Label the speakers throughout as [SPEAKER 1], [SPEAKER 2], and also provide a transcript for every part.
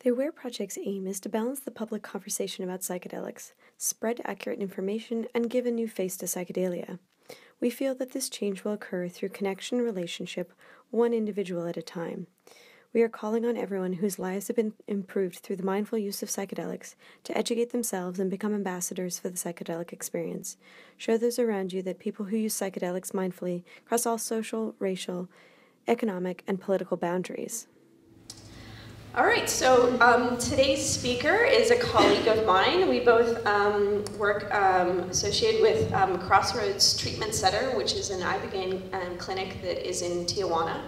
[SPEAKER 1] The AWARE project's aim is to balance the public conversation about psychedelics, spread accurate information, and give a new face to psychedelia. We feel that this change will occur through connection relationship, one individual at a time. We are calling on everyone whose lives have been improved through the mindful use of psychedelics to educate themselves and become ambassadors for the psychedelic experience. Show those around you that people who use psychedelics mindfully cross all social, racial, economic, and political boundaries.
[SPEAKER 2] All right, so um, today's speaker is a colleague of mine. We both um, work um, associated with um, Crossroads Treatment Center, which is an Ibogaine um, clinic that is in Tijuana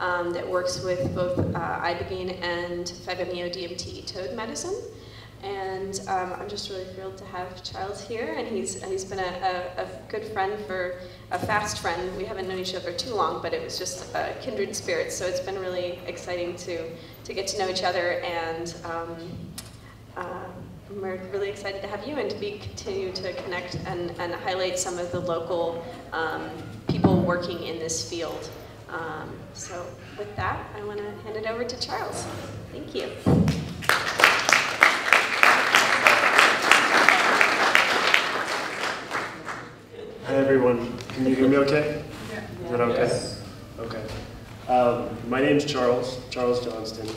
[SPEAKER 2] um, that works with both uh, Ibogaine and 5-MeO-DMT toad medicine. And um, I'm just really thrilled to have Charles here, and he's, he's been a, a, a, good friend for, a fast friend. We haven't known each other too long, but it was just a kindred spirit, so it's been really exciting to, to get to know each other, and um, uh, we're really excited to have you and to be continue to connect and, and highlight some of the local um, people working in this field. Um, so with that, I want to hand it over to Charles. Thank you.
[SPEAKER 3] Hi everyone, can you hear me okay? Yeah. Is that okay? Yes. Okay. Um, my name's Charles, Charles Johnston,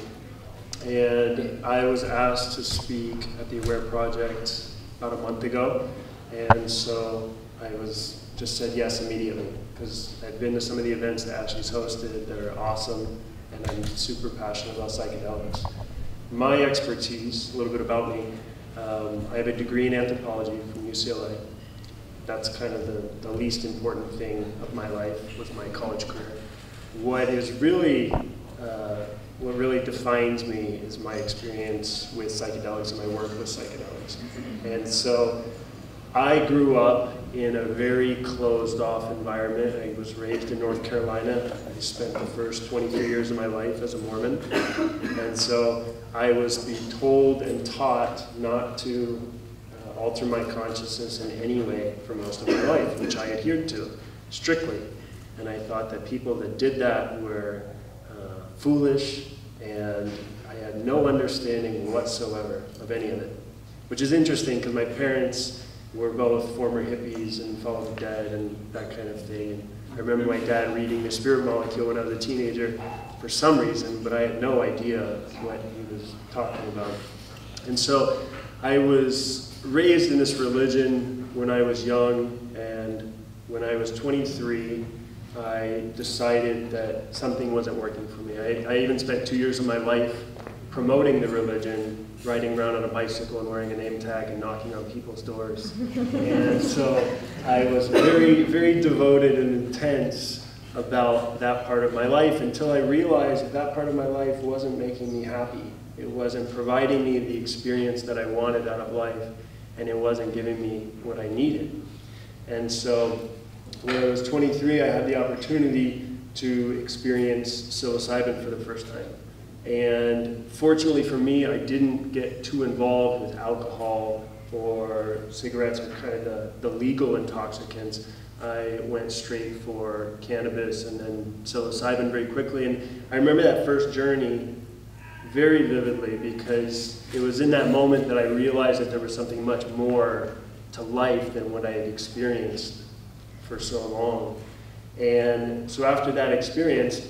[SPEAKER 3] and I was asked to speak at the AWARE Project about a month ago, and so I was just said yes immediately because I've been to some of the events that Ashley's hosted. They're awesome, and I'm super passionate about psychedelics. My expertise, a little bit about me, um, I have a degree in anthropology from UCLA. That's kind of the, the least important thing of my life with my college career. What is really, uh, what really defines me is my experience with psychedelics and my work with psychedelics. And so I grew up in a very closed off environment. I was raised in North Carolina. I spent the first 23 years of my life as a Mormon. And so I was told and taught not to alter my consciousness in any way for most of my life, which I adhered to strictly. And I thought that people that did that were uh, foolish and I had no understanding whatsoever of any of it. Which is interesting because my parents we're both former hippies and Follow the Dead and that kind of thing. And I remember my dad reading The Spirit Molecule when I was a teenager for some reason, but I had no idea what he was talking about. And so I was raised in this religion when I was young, and when I was 23, I decided that something wasn't working for me. I, I even spent two years of my life promoting the religion riding around on a bicycle and wearing a name tag and knocking on people's doors. and so I was very, very devoted and intense about that part of my life until I realized that that part of my life wasn't making me happy. It wasn't providing me the experience that I wanted out of life, and it wasn't giving me what I needed. And so when I was 23, I had the opportunity to experience psilocybin for the first time. And fortunately for me, I didn't get too involved with alcohol or cigarettes or kind of the, the legal intoxicants. I went straight for cannabis and then psilocybin very quickly. And I remember that first journey very vividly because it was in that moment that I realized that there was something much more to life than what I had experienced for so long. And so after that experience,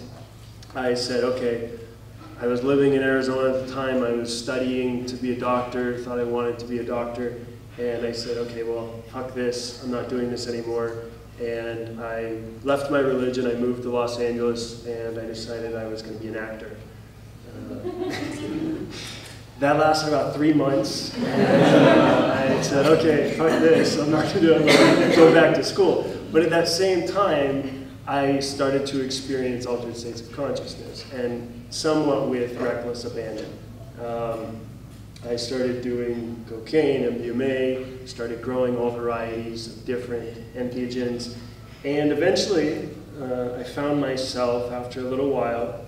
[SPEAKER 3] I said, okay, I was living in Arizona at the time. I was studying to be a doctor, thought I wanted to be a doctor. And I said, okay, well, fuck this. I'm not doing this anymore. And I left my religion. I moved to Los Angeles, and I decided I was going to be an actor. That lasted about three months. I said, okay, fuck this. I'm not going to do it. I'm to go back to school. But at that same time, I started to experience altered states of consciousness, and somewhat with reckless abandon. Um, I started doing cocaine, MDMA, started growing all varieties of different entheogens, and eventually uh, I found myself, after a little while,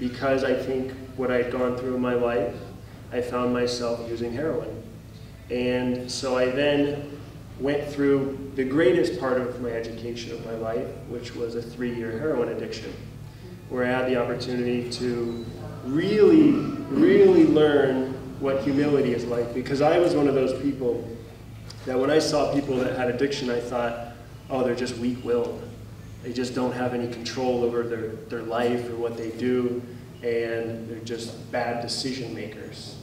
[SPEAKER 3] because I think what I'd gone through in my life, I found myself using heroin. And so I then went through the greatest part of my education of my life, which was a three-year heroin addiction, where I had the opportunity to really, really learn what humility is like because I was one of those people that when I saw people that had addiction, I thought, oh, they're just weak willed. They just don't have any control over their, their life or what they do, and they're just bad decision makers.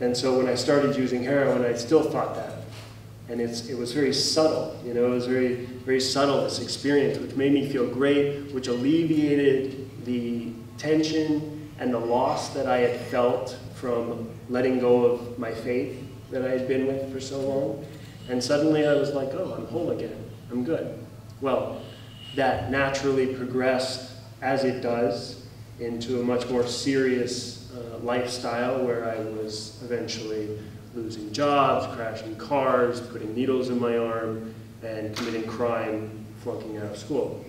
[SPEAKER 3] And so when I started using heroin, I still thought that. And it's, it was very subtle, you know, it was very, very subtle, this experience, which made me feel great, which alleviated the tension and the loss that I had felt from letting go of my faith that I had been with for so long. And suddenly I was like, oh, I'm whole again. I'm good. Well, that naturally progressed as it does into a much more serious uh, lifestyle where I was eventually losing jobs, crashing cars, putting needles in my arm, and committing crime, flunking out of school.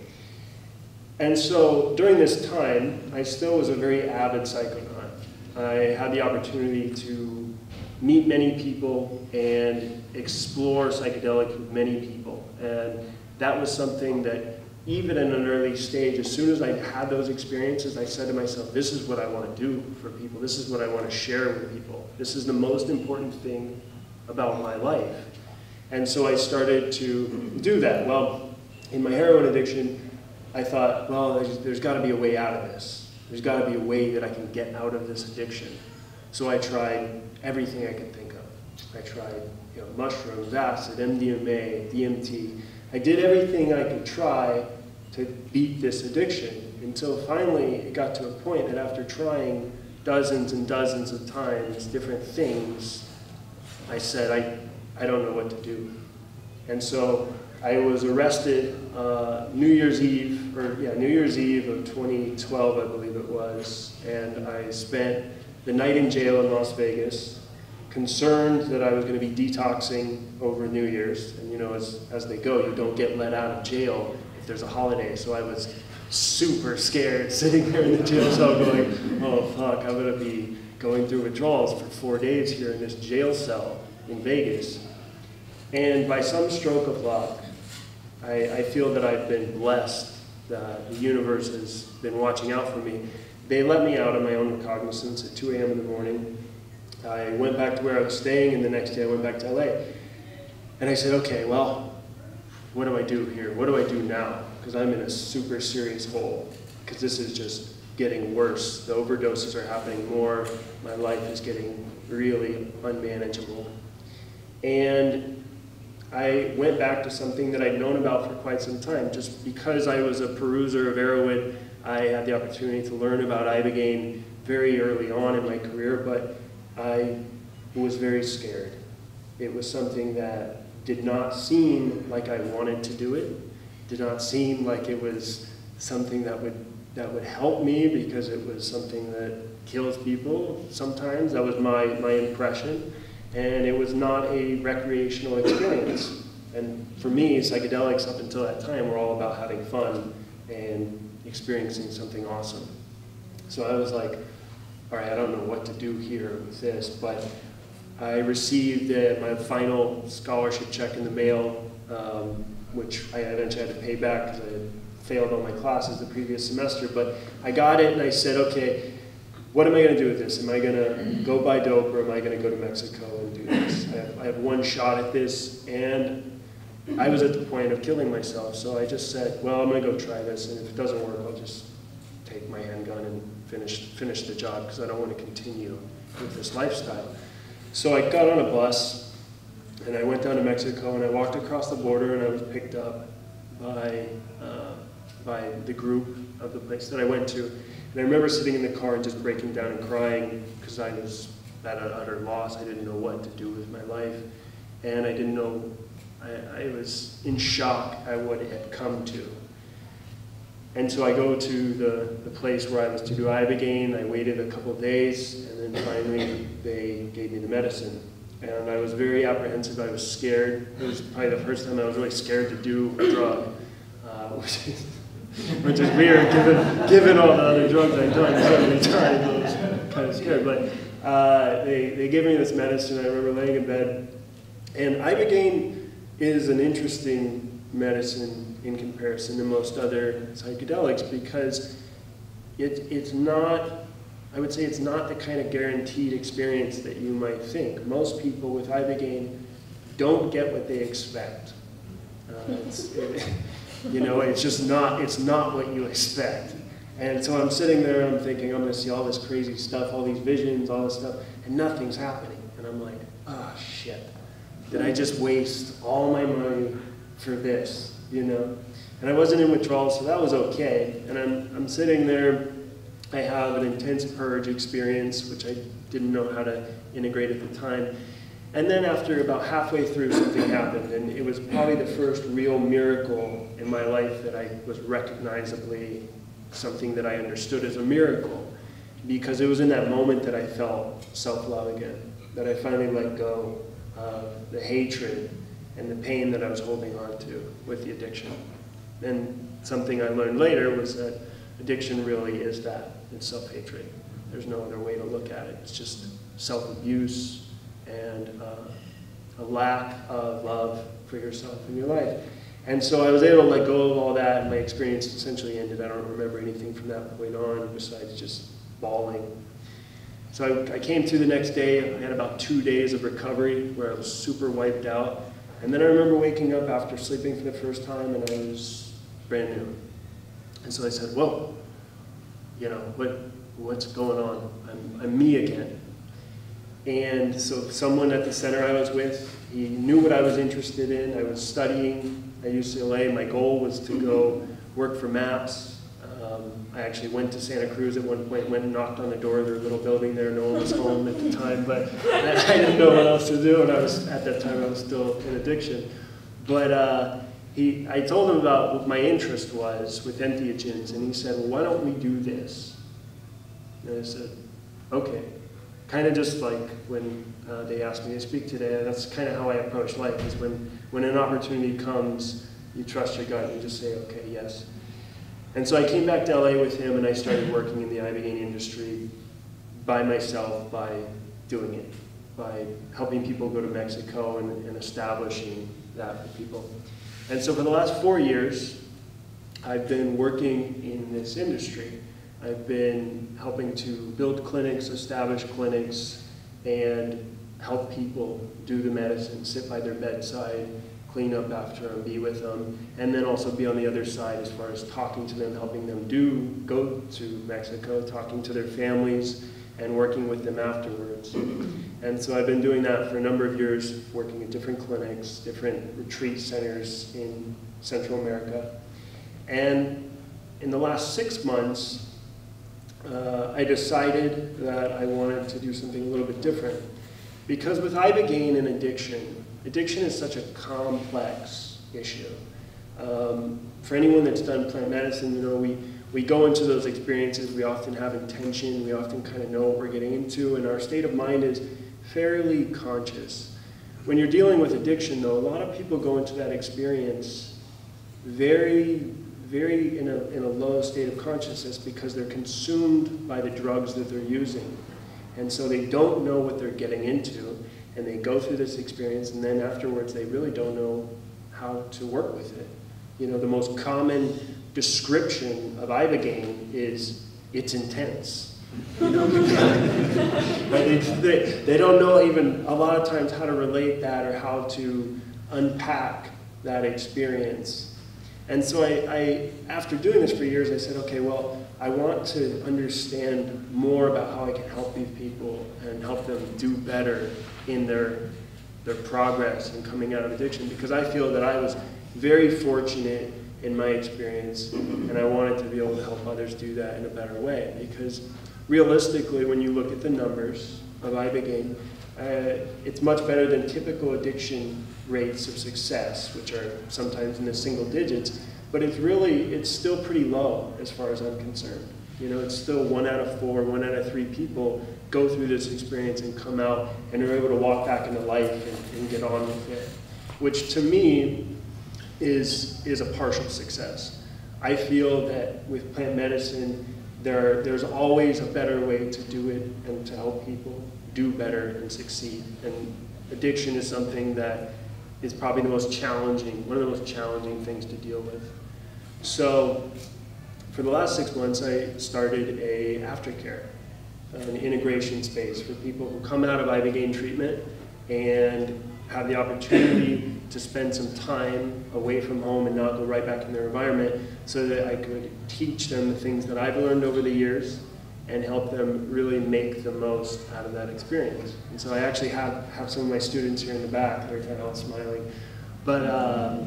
[SPEAKER 3] And so during this time, I still was a very avid psychonaut. I had the opportunity to meet many people and explore psychedelics with many people. And that was something that even in an early stage, as soon as I had those experiences, I said to myself, this is what I want to do for people. This is what I want to share with people. This is the most important thing about my life. And so I started to do that. Well, in my heroin addiction, I thought, well, there's, there's got to be a way out of this. There's got to be a way that I can get out of this addiction. So I tried everything I could think of. I tried you know, mushrooms, acid, MDMA, DMT, I did everything I could try to beat this addiction until finally it got to a point that after trying dozens and dozens of times different things, I said, I, I don't know what to do. And so I was arrested uh, New Year's Eve, or yeah, New Year's Eve of 2012, I believe it was, and I spent the night in jail in Las Vegas concerned that I was going to be detoxing over New Year's. And you know, as, as they go, you don't get let out of jail if there's a holiday. So I was super scared sitting there in the jail cell going, oh fuck, I'm going to be going through withdrawals for four days here in this jail cell in Vegas. And by some stroke of luck, I, I feel that I've been blessed. That the universe has been watching out for me. They let me out on my own recognizance at 2 a.m. in the morning. I went back to where I was staying, and the next day I went back to LA. And I said, okay, well, what do I do here? What do I do now? Because I'm in a super serious hole. Because this is just getting worse. The overdoses are happening more. My life is getting really unmanageable. And I went back to something that I'd known about for quite some time. Just because I was a peruser of Erowid, I had the opportunity to learn about Ibogaine very early on in my career, but I was very scared. It was something that did not seem like I wanted to do it, did not seem like it was something that would, that would help me because it was something that kills people sometimes. That was my, my impression. And it was not a recreational experience. And for me, psychedelics up until that time were all about having fun and experiencing something awesome. So I was like, all right, I don't know what to do here with this, but I received uh, my final scholarship check in the mail, um, which I eventually had to pay back because I had failed all my classes the previous semester. But I got it and I said, okay, what am I going to do with this? Am I going to go buy dope or am I going to go to Mexico and do this? I have, I have one shot at this and I was at the point of killing myself. So I just said, well, I'm going to go try this and if it doesn't work, I'll just take my handgun and finish, finish the job because I don't want to continue with this lifestyle. So I got on a bus and I went down to Mexico and I walked across the border and I was picked up by, uh, by the group of the place that I went to. And I remember sitting in the car and just breaking down and crying because I was at an utter loss. I didn't know what to do with my life. And I didn't know, I, I was in shock at what it had come to. And so I go to the, the place where I was to do Ibogaine. I waited a couple days, and then finally they gave me the medicine. And I was very apprehensive. I was scared. It was probably the first time I was really scared to do a drug, uh, which, is, which is weird given, given all the other drugs I've done so many times. I was kind of scared. But uh, they, they gave me this medicine. I remember laying in bed. And Ibogaine is an interesting medicine in comparison to most other psychedelics because it, it's not I would say it's not the kind of guaranteed experience that you might think. Most people with Ibogaine don't get what they expect. Uh, it, you know, it's just not, it's not what you expect. And so I'm sitting there and I'm thinking, I'm going to see all this crazy stuff, all these visions, all this stuff, and nothing's happening. And I'm like, oh shit. Did I just waste all my money for this? You know? And I wasn't in withdrawal, so that was okay. And I'm, I'm sitting there, I have an intense purge experience, which I didn't know how to integrate at the time. And then after about halfway through, something happened, and it was probably the first real miracle in my life that I was recognizably something that I understood as a miracle. Because it was in that moment that I felt self-love again, that I finally let go of the hatred and the pain that I was holding on to with the addiction. And something I learned later was that addiction really is that, it's self-hatred. There's no other way to look at it. It's just self-abuse and uh, a lack of love for yourself in your life. And so I was able to let go of all that, and my experience essentially ended. I don't remember anything from that point on besides just bawling. So I, I came through the next day. I had about two days of recovery where I was super wiped out. And then I remember waking up after sleeping for the first time, and I was brand new. And so I said, "Whoa, you know what? What's going on? I'm, I'm me again." And so someone at the center I was with, he knew what I was interested in. I was studying at UCLA. My goal was to go work for MAPS. Um, I actually went to Santa Cruz at one point, went and knocked on the door of their little building there. No one was home at the time, but I didn't know what else to do. And I was at that time I was still in addiction. But uh, he, I told him about what my interest was with entheogens, and he said, "Well, why don't we do this?" And I said, "Okay." Kind of just like when uh, they asked me to speak today. That's kind of how I approach life. Is when when an opportunity comes, you trust your gut and you just say, okay, yes. And so I came back to LA with him and I started working in the Ibogaine industry by myself, by doing it, by helping people go to Mexico and, and establishing that for people. And so for the last four years, I've been working in this industry. I've been helping to build clinics, establish clinics, and help people do the medicine, sit by their bedside, clean up after them, be with them, and then also be on the other side as far as talking to them, helping them do go to Mexico, talking to their families, and working with them afterwards. And so I've been doing that for a number of years, working at different clinics, different retreat centers in Central America. And in the last six months, uh, I decided that I wanted to do something a little bit different. Because with ibogaine and addiction, addiction is such a complex issue. Um, for anyone that's done plant medicine, you know, we, we go into those experiences, we often have intention, we often kind of know what we're getting into, and our state of mind is fairly conscious. When you're dealing with addiction, though, a lot of people go into that experience very, very in a, in a low state of consciousness because they're consumed by the drugs that they're using. And so they don't know what they're getting into, and they go through this experience, and then afterwards they really don't know how to work with it. You know, the most common description of Ibogaine is it's intense. They, they, they don't know even a lot of times how to relate that or how to unpack that experience. And so I, I, after doing this for years, I said, okay, well, I want to understand more about how I can help these people and help them do better in their, their progress and coming out of addiction because I feel that I was very fortunate in my experience and I wanted to be able to help others do that in a better way because realistically when you look at the numbers of Ibogaine, uh, it's much better than typical addiction rates of success, which are sometimes in the single digits but it's really, it's still pretty low as far as I'm concerned. You know, it's still one out of four, one out of three people go through this experience and come out and are able to walk back into life and, and get on with it, which to me is, is a partial success. I feel that with plant medicine, there, there's always a better way to do it and to help people do better and succeed. And addiction is something that is probably the most challenging, one of the most challenging things to deal with. So for the last six months, I started a aftercare an integration space for people who come out of Ibogaine treatment and have the opportunity to spend some time away from home and not go right back in their environment so that I could teach them the things that I've learned over the years and help them really make the most out of that experience. And so I actually have, have some of my students here in the back, they're kind of all smiling. But uh,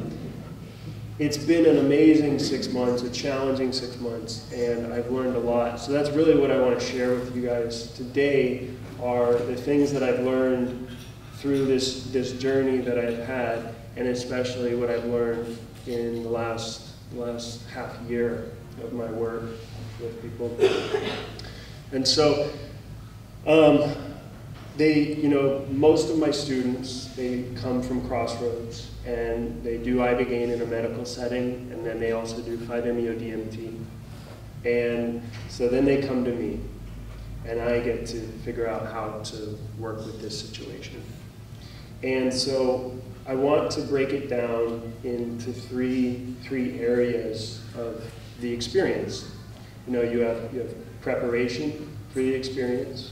[SPEAKER 3] it's been an amazing six months, a challenging six months, and I've learned a lot. So that's really what I want to share with you guys today are the things that I've learned through this, this journey that I've had, and especially what I've learned in the last, last half year of my work with people. And so, um, they, you know, most of my students, they come from Crossroads, and they do Ibogaine in a medical setting, and then they also do 5-MeO-DMT. And so then they come to me, and I get to figure out how to work with this situation. And so I want to break it down into three, three areas of the experience. You know, you have, you have preparation for the experience,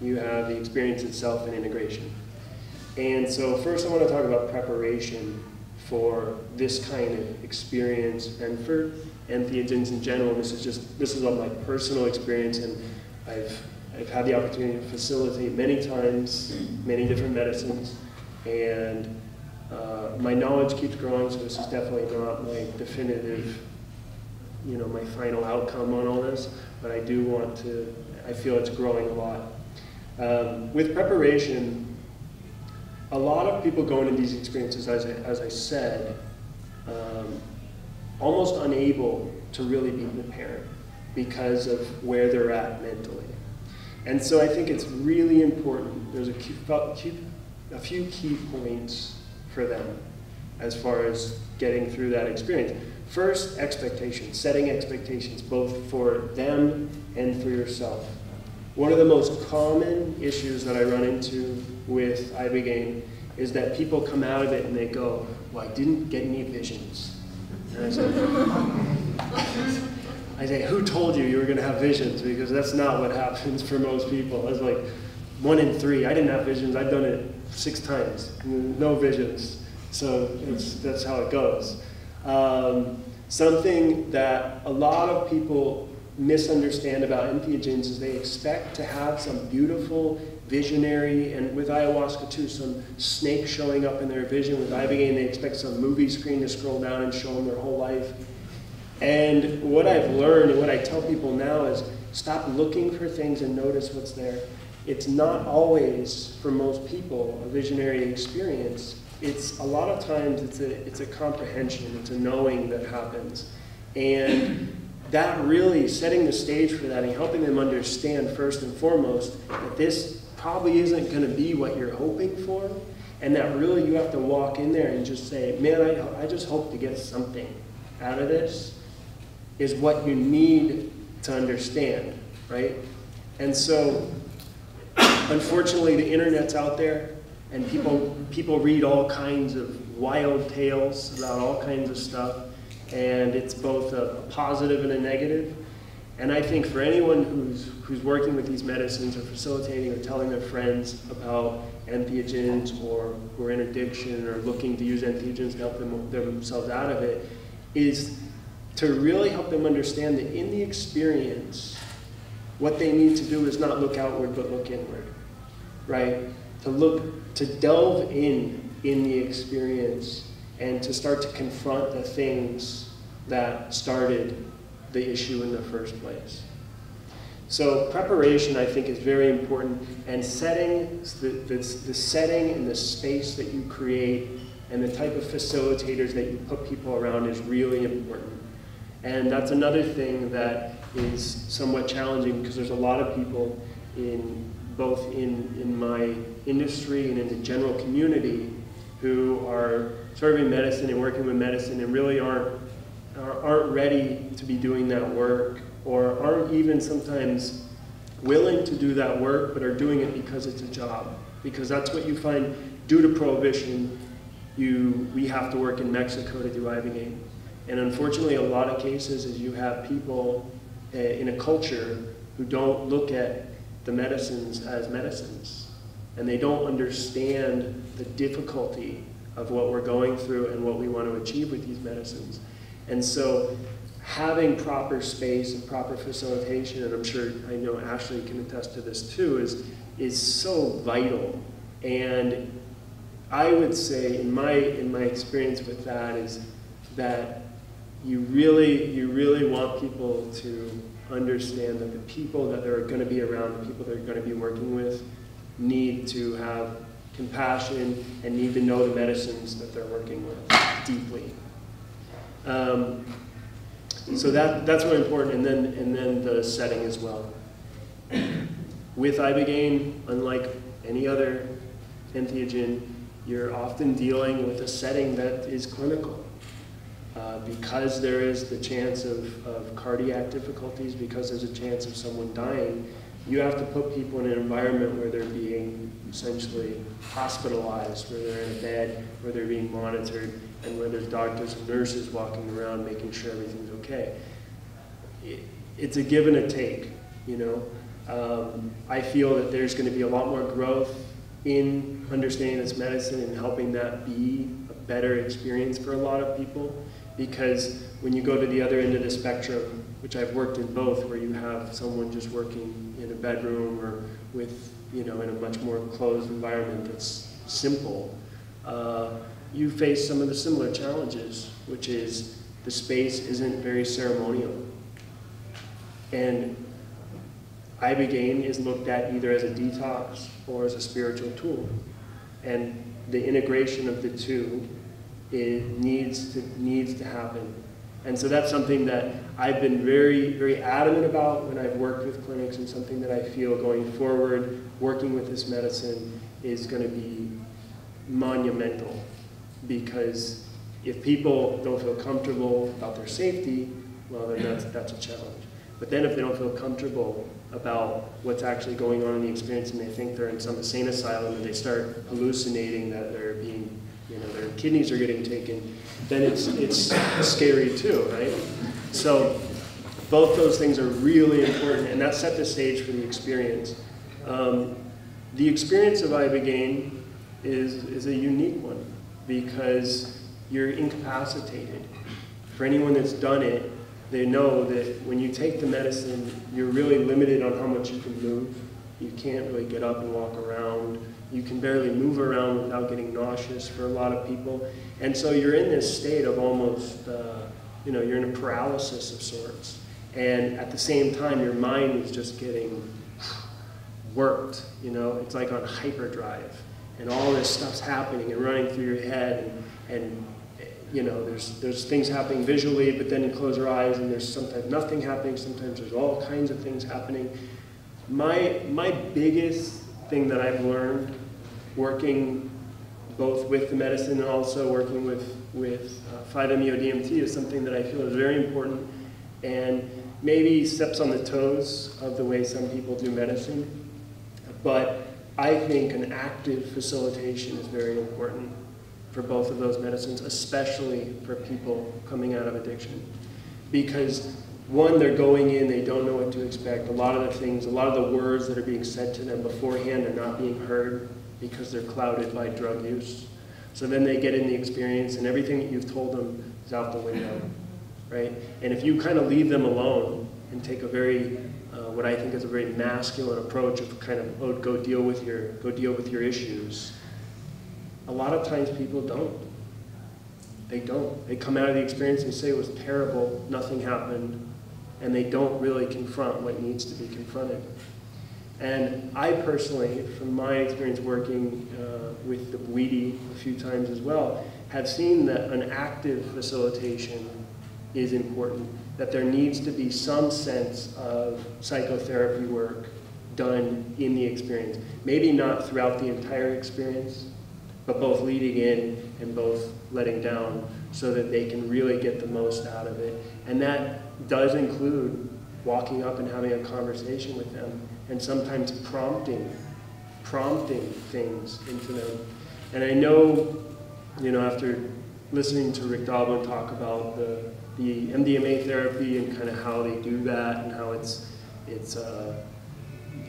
[SPEAKER 3] you have the experience itself and integration. And so first I want to talk about preparation for this kind of experience and for entheogens in general. This is just, this is all my personal experience and I've, I've had the opportunity to facilitate many times, many different medicines and uh, my knowledge keeps growing, so this is definitely not my definitive, you know, my final outcome on all this, but I do want to, I feel it's growing a lot. Um, with preparation, a lot of people go into these experiences, as I, as I said, um, almost unable to really be prepared because of where they're at mentally. And so I think it's really important. There's a a few key points for them as far as getting through that experience. First, expectations, setting expectations both for them and for yourself. One of the most common issues that I run into with Ibogaine is that people come out of it and they go, well, I didn't get any visions. And I say, I say, who told you you were going to have visions? Because that's not what happens for most people. It's like one in three. I didn't have visions. I've done it six times, no visions. So that's how it goes. Um, something that a lot of people misunderstand about entheogens is they expect to have some beautiful visionary, and with ayahuasca too, some snake showing up in their vision. With Ibogaine, they expect some movie screen to scroll down and show them their whole life. And what I've learned and what I tell people now is stop looking for things and notice what's there it's not always, for most people, a visionary experience. It's a lot of times it's a, it's a comprehension, it's a knowing that happens. And that really setting the stage for that and helping them understand first and foremost that this probably isn't going to be what you're hoping for. And that really you have to walk in there and just say man I, I just hope to get something out of this is what you need to understand right? And so Unfortunately, the internet's out there, and people, people read all kinds of wild tales about all kinds of stuff, and it's both a, a positive and a negative. And I think for anyone who's, who's working with these medicines or facilitating or telling their friends about entheogens or who are in addiction or looking to use entheogens to help them, themselves out of it, is to really help them understand that in the experience, what they need to do is not look outward but look inward right? To look, to delve in in the experience and to start to confront the things that started the issue in the first place. So preparation, I think, is very important, and setting the, the, the, setting and the space that you create and the type of facilitators that you put people around is really important. And that's another thing that is somewhat challenging because there's a lot of people in both in, in my industry and in the general community who are serving medicine and working with medicine and really aren't, aren't ready to be doing that work or aren't even sometimes willing to do that work but are doing it because it's a job. Because that's what you find due to prohibition, you, we have to work in Mexico to do Ibogaine. And unfortunately, a lot of cases is you have people uh, in a culture who don't look at the medicines as medicines. And they don't understand the difficulty of what we're going through and what we want to achieve with these medicines. And so having proper space and proper facilitation, and I'm sure I know Ashley can attest to this too, is, is so vital. And I would say in my, in my experience with that is that you really, you really want people to understand that the people that they're going to be around, the people they're going to be working with, need to have compassion and need to know the medicines that they're working with deeply. Um, so that, that's really important, and then, and then the setting as well. With Ibogaine, unlike any other entheogen, you're often dealing with a setting that is clinical. Uh, because there is the chance of, of cardiac difficulties, because there's a chance of someone dying, you have to put people in an environment where they're being essentially hospitalized, where they're in a bed, where they're being monitored, and where there's doctors and nurses walking around making sure everything's okay. It, it's a give and a take, you know. Um, I feel that there's going to be a lot more growth in understanding this medicine and helping that be a better experience for a lot of people because when you go to the other end of the spectrum, which I've worked in both, where you have someone just working bedroom or with, you know, in a much more closed environment that's simple, uh, you face some of the similar challenges, which is the space isn't very ceremonial. And Ibogaine is looked at either as a detox or as a spiritual tool. And the integration of the two it needs to, needs to happen. And so that's something that I've been very, very adamant about when I've worked with clinics and something that I feel going forward, working with this medicine is going to be monumental. Because if people don't feel comfortable about their safety, well, then that's, that's a challenge. But then if they don't feel comfortable about what's actually going on in the experience and they think they're in some insane asylum and they start hallucinating that they're being kidneys are getting taken, then it's, it's scary too, right? So both those things are really important, and that set the stage for the experience. Um, the experience of Ibogaine is, is a unique one because you're incapacitated. For anyone that's done it, they know that when you take the medicine, you're really limited on how much you can move. You can't really get up and walk around. You can barely move around without getting nauseous for a lot of people. And so you're in this state of almost, uh, you know, you're in a paralysis of sorts. And at the same time, your mind is just getting worked, you know, it's like on hyperdrive. And all this stuff's happening and running through your head and, and you know, there's, there's things happening visually, but then you close your eyes and there's sometimes nothing happening, sometimes there's all kinds of things happening. My, my biggest thing that I've learned working both with the medicine and also working with, with uh, 5-MeO-DMT is something that I feel is very important and maybe steps on the toes of the way some people do medicine. But I think an active facilitation is very important for both of those medicines, especially for people coming out of addiction. Because one, they're going in, they don't know what to expect. A lot of the things, a lot of the words that are being said to them beforehand are not being heard because they're clouded by drug use. So then they get in the experience and everything that you've told them is out the window, right? And if you kind of leave them alone and take a very, uh, what I think is a very masculine approach of kind of, oh, go deal with your, go deal with your issues, a lot of times people don't. They don't. They come out of the experience and say it was terrible, nothing happened, and they don't really confront what needs to be confronted. And I personally, from my experience working uh, with the Bwiti a few times as well, have seen that an active facilitation is important, that there needs to be some sense of psychotherapy work done in the experience. Maybe not throughout the entire experience, but both leading in and both letting down so that they can really get the most out of it. And that does include walking up and having a conversation with them and sometimes prompting, prompting things into them. And I know, you know, after listening to Rick Doblin talk about the, the MDMA therapy and kind of how they do that and how it's, it's uh,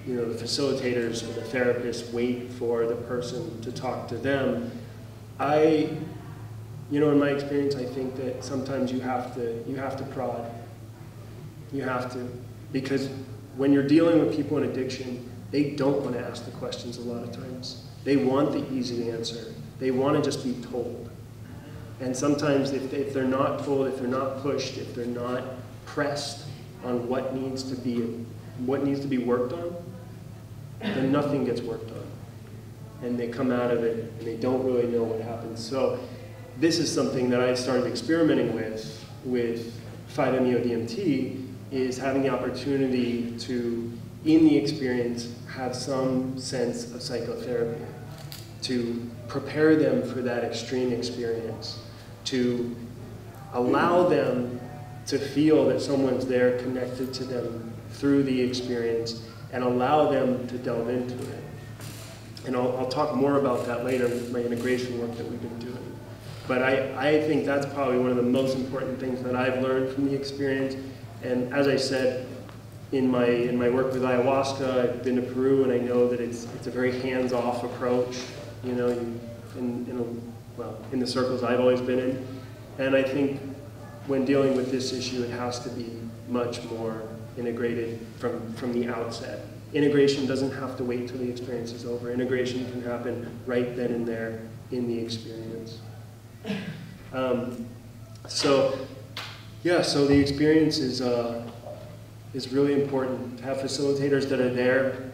[SPEAKER 3] you know, the facilitators or the therapists wait for the person to talk to them. I, you know, in my experience, I think that sometimes you have to, you have to prod. You have to, because when you're dealing with people in addiction, they don't want to ask the questions a lot of times. They want the easy answer. They want to just be told. And sometimes if, if they're not told, if they're not pushed, if they're not pressed on what needs to be, what needs to be worked on, then nothing gets worked on. And they come out of it and they don't really know what happens. So this is something that I started experimenting with, with 5-MeO-DMT, is having the opportunity to, in the experience, have some sense of psychotherapy, to prepare them for that extreme experience, to allow them to feel that someone's there connected to them through the experience and allow them to delve into it. And I'll, I'll talk more about that later with my integration work that we've been doing. But I, I think that's probably one of the most important things that I've learned from the experience. And as I said, in my, in my work with ayahuasca, I've been to Peru and I know that it's, it's a very hands-off approach. You know, you, in, in a, well, in the circles I've always been in. And I think when dealing with this issue, it has to be much more integrated from, from the outset. Integration doesn't have to wait till the experience is over. Integration can happen right then and there in the experience. Um, so, yeah, so the experience is, uh, is really important to have facilitators that are there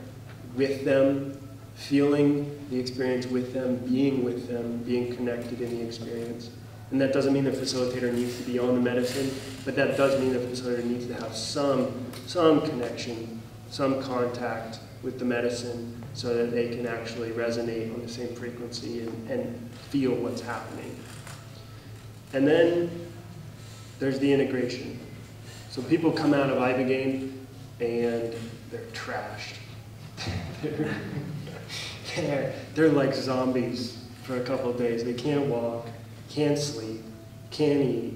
[SPEAKER 3] with them, feeling the experience with them, being with them, being connected in the experience. And that doesn't mean the facilitator needs to be on the medicine, but that does mean the facilitator needs to have some, some connection, some contact with the medicine so that they can actually resonate on the same frequency and, and feel what's happening. And then there's the integration. So people come out of Ibogaine and they're trashed. they're, they're, they're like zombies for a couple of days. They can't walk can't sleep, can't eat.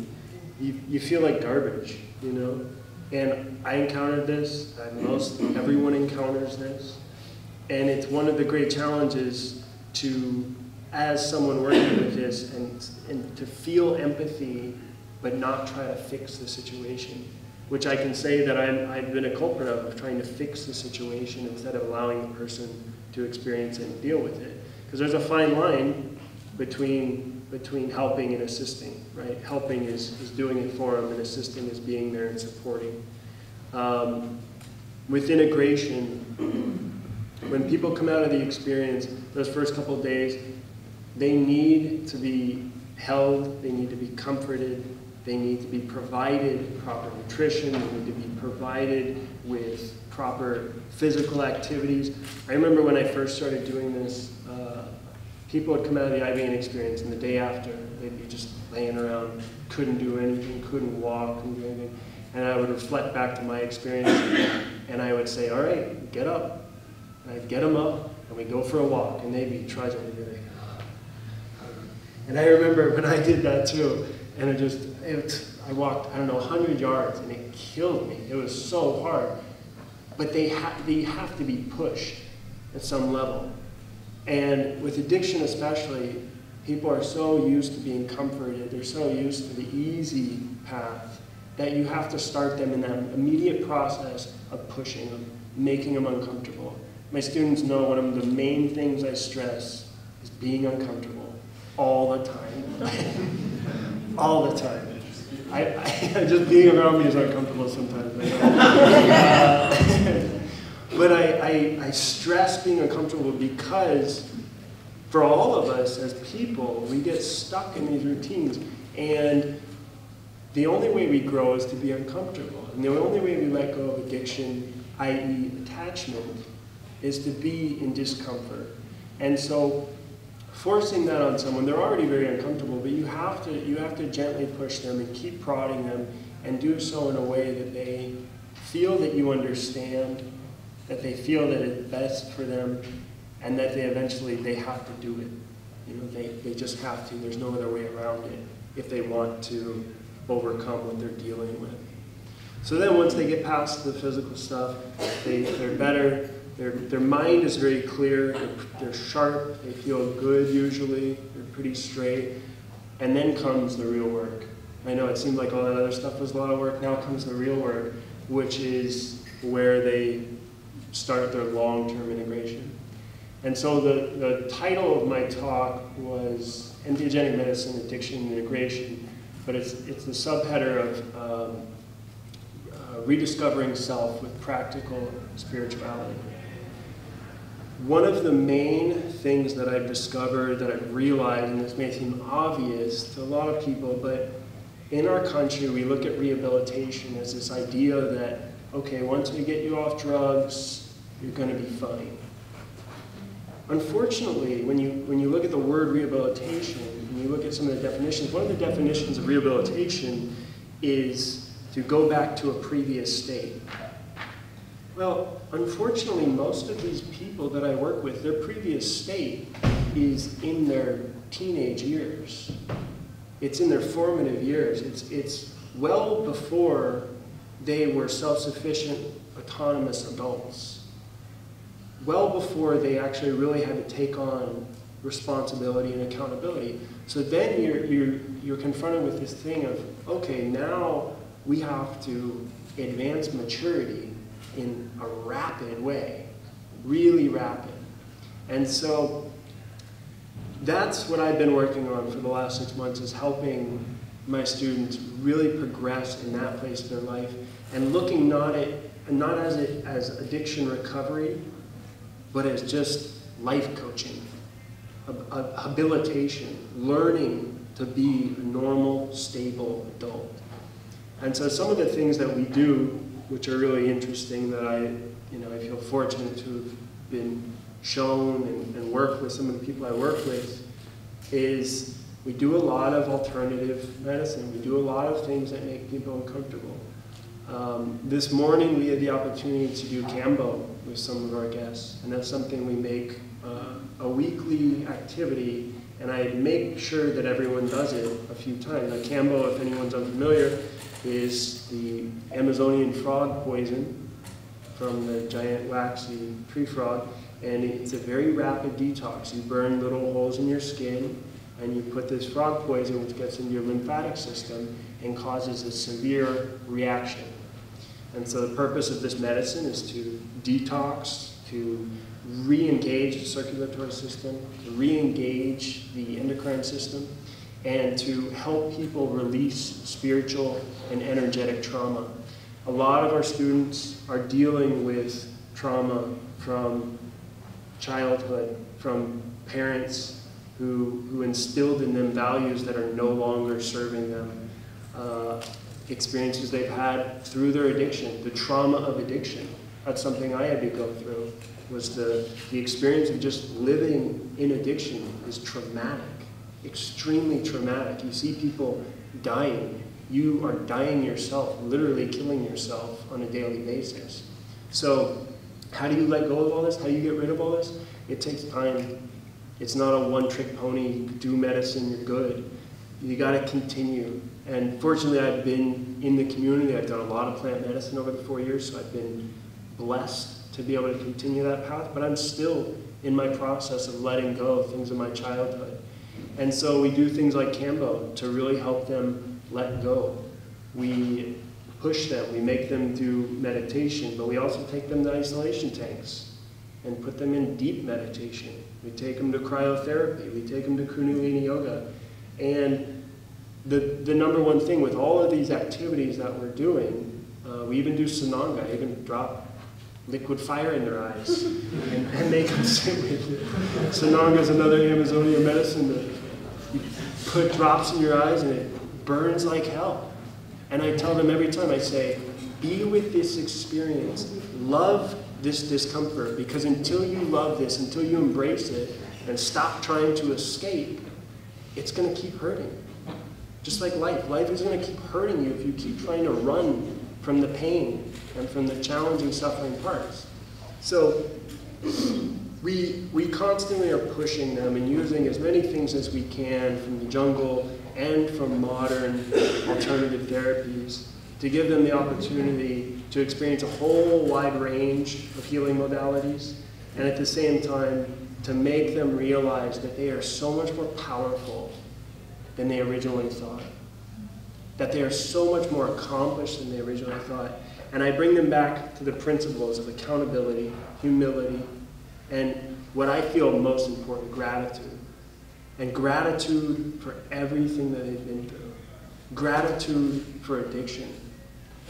[SPEAKER 3] You, you feel like garbage, you know? And I encountered this, most everyone encounters this. And it's one of the great challenges to, as someone working with this, and, and to feel empathy, but not try to fix the situation. Which I can say that I'm, I've been a culprit of, of trying to fix the situation instead of allowing the person to experience and deal with it. Because there's a fine line between between helping and assisting, right? Helping is, is doing it for them, and assisting is being there and supporting. Um, with integration, when people come out of the experience, those first couple days, they need to be held, they need to be comforted, they need to be provided proper nutrition, they need to be provided with proper physical activities. I remember when I first started doing this, uh, people would come out of the Ibogaine experience, and the day after, they'd be just laying around, couldn't do anything, couldn't walk, couldn't do anything. And I would reflect back to my experience, and I would say, all right, get up. And I'd get them up, and we'd go for a walk, and they'd be trudging, and like, and I remember when I did that too, and it just, it, I walked, I don't know, 100 yards, and it killed me. It was so hard. But they, ha they have to be pushed at some level. And with addiction especially, people are so used to being comforted, they're so used to the easy path that you have to start them in that immediate process of pushing them, making them uncomfortable. My students know one of the main things I stress is being uncomfortable all the time. all the time. I, I, just being around me is uncomfortable sometimes. uh, but I, I, I stress being uncomfortable because for all of us as people, we get stuck in these routines. And the only way we grow is to be uncomfortable. And the only way we let go of addiction, i.e. attachment, is to be in discomfort. And so forcing that on someone, they're already very uncomfortable, but you have to, you have to gently push them and keep prodding them and do so in a way that they feel that you understand that they feel that it's best for them and that they eventually they have to do it. You know, they, they just have to. There's no other way around it if they want to overcome what they're dealing with. So then once they get past the physical stuff, they, they're better, Their, their mind is very clear, they're, they're sharp, they feel good usually, they're pretty straight. And then comes the real work. I know it seemed like all that other stuff was a lot of work. Now comes the real work, which is where they start their long-term integration. And so the, the title of my talk was Entheogenic Medicine, Addiction, and Integration, but it's, it's the subheader of um, uh, Rediscovering Self with Practical Spirituality. One of the main things that I've discovered, that I've realized, and this may seem obvious to a lot of people, but in our country we look at rehabilitation as this idea that, okay, once we get you off drugs, you're going to be fine. Unfortunately, when you, when you look at the word rehabilitation, and you look at some of the definitions, one of the definitions of rehabilitation is to go back to a previous state. Well, unfortunately, most of these people that I work with, their previous state is in their teenage years. It's in their formative years. It's, it's well before they were self-sufficient, autonomous adults. Well before they actually really had to take on responsibility and accountability. So then you're, you're, you're confronted with this thing of, okay, now we have to advance maturity in a rapid way, really rapid. And so that's what I've been working on for the last six months is helping my students really progress in that place of their life and looking not at not as it as addiction recovery, but as just life coaching, habilitation, learning to be a normal, stable adult. And so some of the things that we do which are really interesting that I, you know, I feel fortunate to have been shown and, and work with some of the people I work with is we do a lot of alternative medicine. We do a lot of things that make people uncomfortable. Um, this morning we had the opportunity to do Kambo with some of our guests, and that's something we make uh, a weekly activity, and I make sure that everyone does it a few times. Now, Kambo, if anyone's unfamiliar, is the Amazonian frog poison from the giant waxy tree frog. And it's a very rapid detox. You burn little holes in your skin and you put this frog poison which gets into your lymphatic system and causes a severe reaction. And so the purpose of this medicine is to detox, to re-engage the circulatory system, to re-engage the endocrine system, and to help people release spiritual and energetic trauma. A lot of our students are dealing with trauma from childhood, from parents who, who instilled in them values that are no longer serving them, uh, experiences they've had through their addiction, the trauma of addiction. That's something I had to go through, was the, the experience of just living in addiction is traumatic extremely traumatic. You see people dying. You are dying yourself, literally killing yourself on a daily basis. So, how do you let go of all this? How do you get rid of all this? It takes time. It's not a one trick pony. You do medicine, you're good. You got to continue. And fortunately, I've been in the community. I've done a lot of plant medicine over the four years, so I've been blessed to be able to continue that path. But I'm still in my process of letting go of things in my childhood. And so we do things like Kambo to really help them let go. We push them, we make them do meditation, but we also take them to isolation tanks and put them in deep meditation. We take them to cryotherapy, we take them to Kundalini Yoga. And the, the number one thing with all of these activities that we're doing, uh, we even do Sananga, even drop liquid fire in their eyes and, and make them sit with it. Sananga is another Amazonian medicine that you put drops in your eyes and it burns like hell. And I tell them every time, I say, be with this experience. Love this discomfort because until you love this, until you embrace it and stop trying to escape, it's going to keep hurting. Just like life. Life is going to keep hurting you if you keep trying to run from the pain and from the challenging, suffering parts. So, we, we constantly are pushing them and using as many things as we can from the jungle and from modern alternative therapies to give them the opportunity to experience a whole wide range of healing modalities, and at the same time, to make them realize that they are so much more powerful than they originally thought. That they are so much more accomplished than they originally thought. And I bring them back to the principles of accountability, humility, and what I feel most important, gratitude. And gratitude for everything that they've been through. Gratitude for addiction.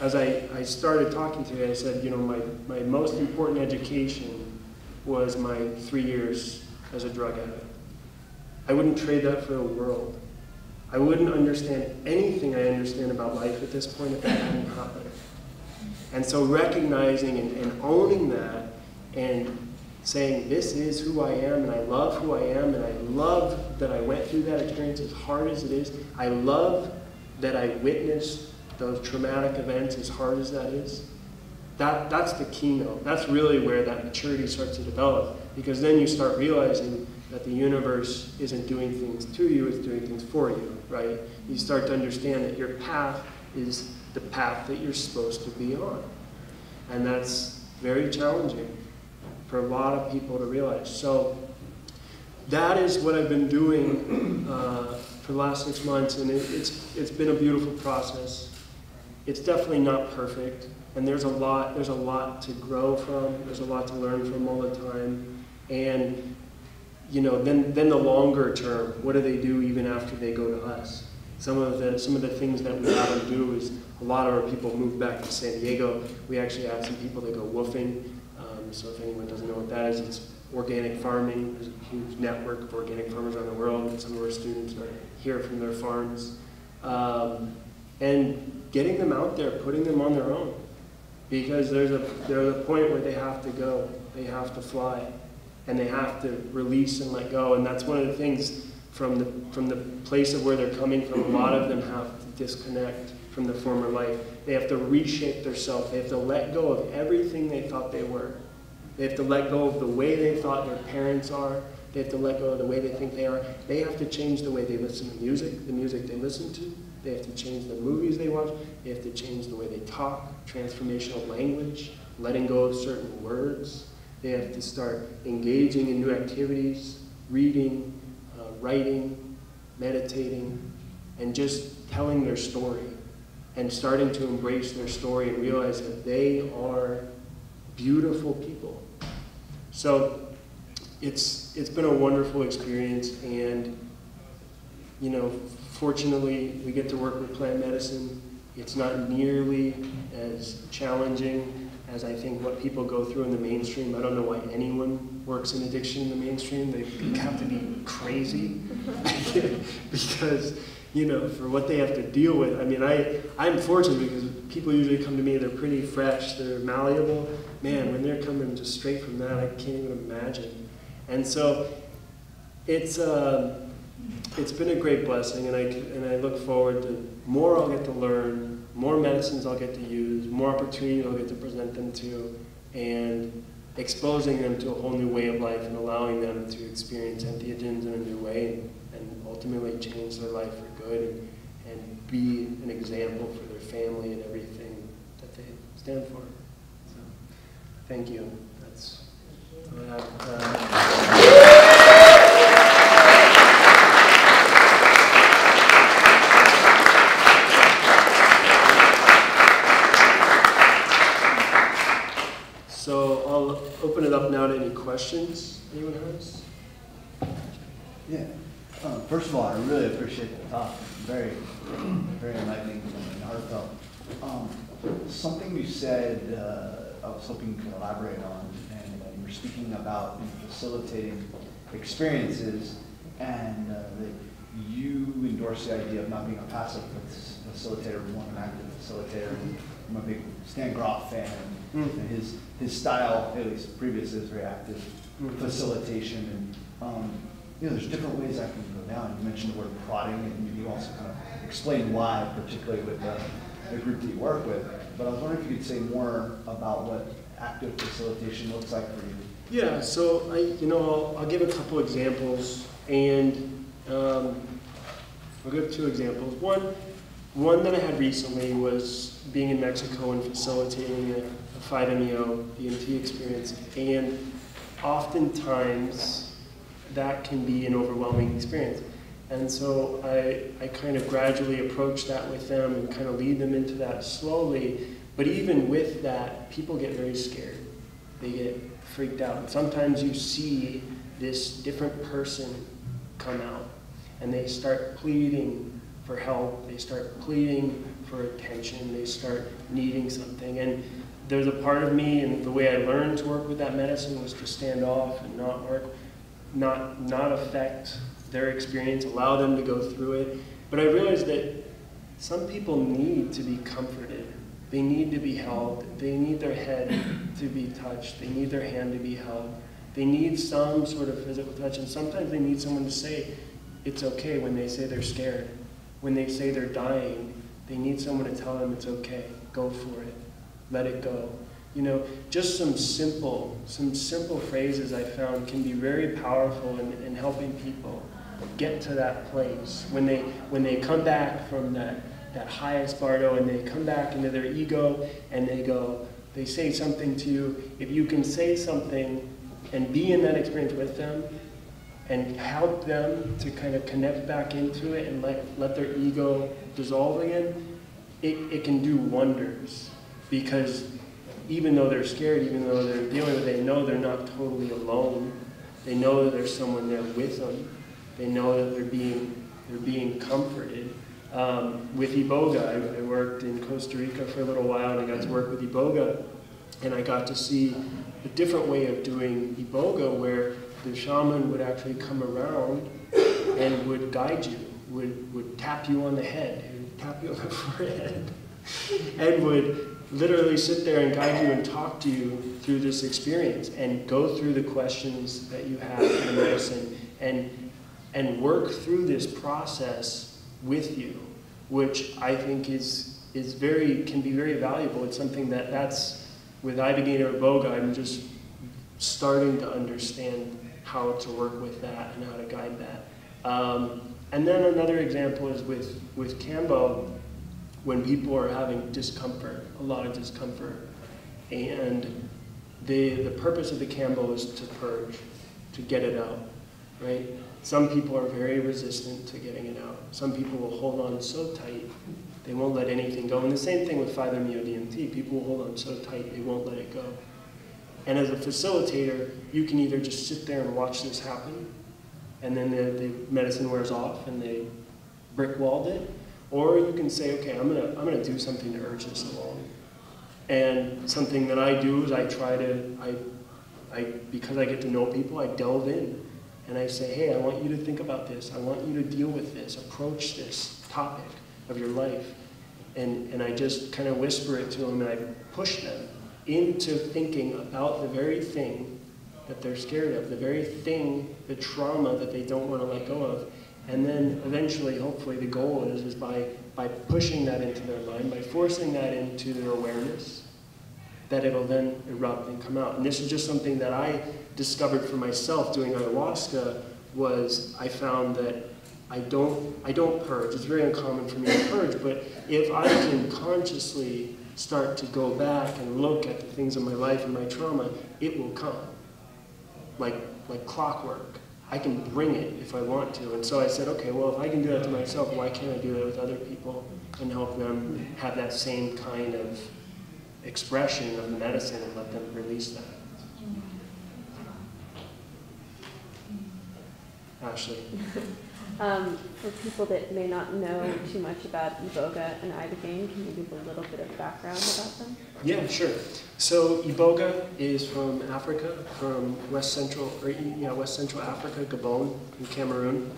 [SPEAKER 3] As I, I started talking today, I said, you know, my, my most important education was my three years as a drug addict. I wouldn't trade that for the world. I wouldn't understand anything I understand about life at this point if that hadn't happened. And so recognizing and, and owning that and saying, this is who I am, and I love who I am, and I love that I went through that experience as hard as it is. I love that I witnessed those traumatic events as hard as that is. That, that's the keynote. That's really where that maturity starts to develop, because then you start realizing that the universe isn't doing things to you, it's doing things for you, right? You start to understand that your path is the path that you're supposed to be on. And that's very challenging for a lot of people to realize. So that is what I've been doing uh, for the last six months, and it, it's it's been a beautiful process. It's definitely not perfect, and there's a lot there's a lot to grow from. There's a lot to learn from all the time, and you know then then the longer term, what do they do even after they go to us? Some of the some of the things that we have them do is a lot of our people move back to San Diego. We actually have some people that go woofing so if anyone doesn't know what that is, it's organic farming. There's a huge network of organic farmers around the world. Some of our students are here from their farms. Um, and getting them out there, putting them on their own. Because there's a, there's a point where they have to go. They have to fly. And they have to release and let go. And that's one of the things from the, from the place of where they're coming from. A lot of them have to disconnect from the former life. They have to reshape their self. They have to let go of everything they thought they were they have to let go of the way they thought their parents are. They have to let go of the way they think they are. They have to change the way they listen to music, the music they listen to. They have to change the movies they watch. They have to change the way they talk, transformational language, letting go of certain words. They have to start engaging in new activities, reading, uh, writing, meditating, and just telling their story and starting to embrace their story and realize that they are beautiful people. So it's, it's been a wonderful experience and, you know, fortunately we get to work with plant medicine. It's not nearly as challenging as I think what people go through in the mainstream. I don't know why anyone works in addiction in the mainstream. They, have to be crazy because you know, for what they have to deal with. I mean, I, I'm fortunate because people usually come to me, they're pretty fresh, they're malleable. Man, when they're coming just straight from that, I can't even imagine. And so it's, uh, it's been a great blessing, and I, and I look forward to more I'll get to learn, more medicines I'll get to use, more opportunities I'll get to present them to, and exposing them to a whole new way of life and allowing them to experience entheogens in a new way and, and ultimately change their life for good and, and be an example for their family and everything that they stand for. So, thank you. That's what I have. Uh, So I'll to any questions anyone has.
[SPEAKER 4] Yeah. Um, first of all, I really appreciate the talk. Very, very enlightening and heartfelt. Um, something you said, uh, I was hoping you could elaborate on, and uh, you were speaking about facilitating experiences, and uh, that you endorse the idea of not being a passive facilitator, but an active facilitator. I'm a big Stan Grof fan, mm. his his style, at least previous, is very active mm. facilitation, and um, you know, there's different ways I can go down. You mentioned the word prodding, and you also kind of explain why, particularly with the, the group that you work with. But I was wondering if you could say more about what active facilitation looks like for you.
[SPEAKER 3] Yeah, so I, you know, I'll, I'll give a couple examples, and um, I'll give two examples. One, One that I had recently was being in Mexico and facilitating 5-MeO DMT experience, and oftentimes that can be an overwhelming experience. And so I, I kind of gradually approach that with them and kind of lead them into that slowly. But even with that, people get very scared. They get freaked out. And sometimes you see this different person come out and they start pleading for help, they start pleading for attention, they start needing something. And there's a part of me, and the way I learned to work with that medicine was to stand off and not work, not, not affect their experience, allow them to go through it. But I realized that some people need to be comforted. They need to be held. They need their head to be touched. They need their hand to be held. They need some sort of physical touch. And sometimes they need someone to say, it's okay when they say they're scared. When they say they're dying, they need someone to tell them it's okay. Go for it. Let it go. You know, just some simple, some simple phrases I found can be very powerful in, in helping people get to that place. When they, when they come back from that, that highest bardo and they come back into their ego and they go, they say something to you, if you can say something and be in that experience with them and help them to kind of connect back into it and let, let their ego dissolve again, it, it can do wonders. Because even though they're scared, even though they're dealing with it, they know they're not totally alone. They know that there's someone there with them. They know that they're being, they're being comforted. Um, with Iboga, I, I, worked in Costa Rica for a little while and I got to work with Iboga and I got to see a different way of doing Iboga where the shaman would actually come around and would guide you, would, would tap you on the head, and tap you on the forehead, and would literally sit there and guide you and talk to you through this experience and go through the questions that you have in the medicine and and work through this process with you, which I think is, is very, can be very valuable. It's something that that's, with Ibogaine or Iboga, I'm just starting to understand how to work with that and how to guide that. Um, and then another example is with, with Kambo, when people are having discomfort, a lot of discomfort. And the, the purpose of the Kambo is to purge, to get it out, right? Some people are very resistant to getting it out. Some people will hold on so tight, they won't let anything go. And the same thing with 5-MeO-DMT. People will hold on so tight, they won't let it go. And as a facilitator, you can either just sit there and watch this happen, and then the, the medicine wears off and they brick walled it, or you can say, okay, I'm gonna, I'm gonna do something to urge this along. And something that I do is I try to, I, I, because I get to know people, I delve in and I say, hey, I want you to think about this. I want you to deal with this, approach this topic of your life. And, and I just kind of whisper it to them and I push them into thinking about the very thing that they're scared of, the very thing, the trauma that they don't want to let go of. And then eventually, hopefully, the goal is, is by, by pushing that into their mind, by forcing that into their awareness, that it'll then erupt and come out. And this is just something that I discovered for myself doing ayahuasca was I found that I don't, I don't purge. It's very uncommon for me to purge, but if I can consciously start to go back and look at the things in my life and my trauma, it will come. Like, like clockwork. I can bring it if I want to. And so I said, okay, well, if I can do that to myself, why can't I do that with other people and help them have that same kind of expression of the medicine and let them release that? Mm-hmm. Ashley.
[SPEAKER 5] um, for people that may not know too much about Iboga and Ibogaine, can you give a little bit of background about them?
[SPEAKER 3] Yeah, sure. So Iboga is from Africa, from West Central, or yeah, West Central Africa, Gabon, and Cameroon.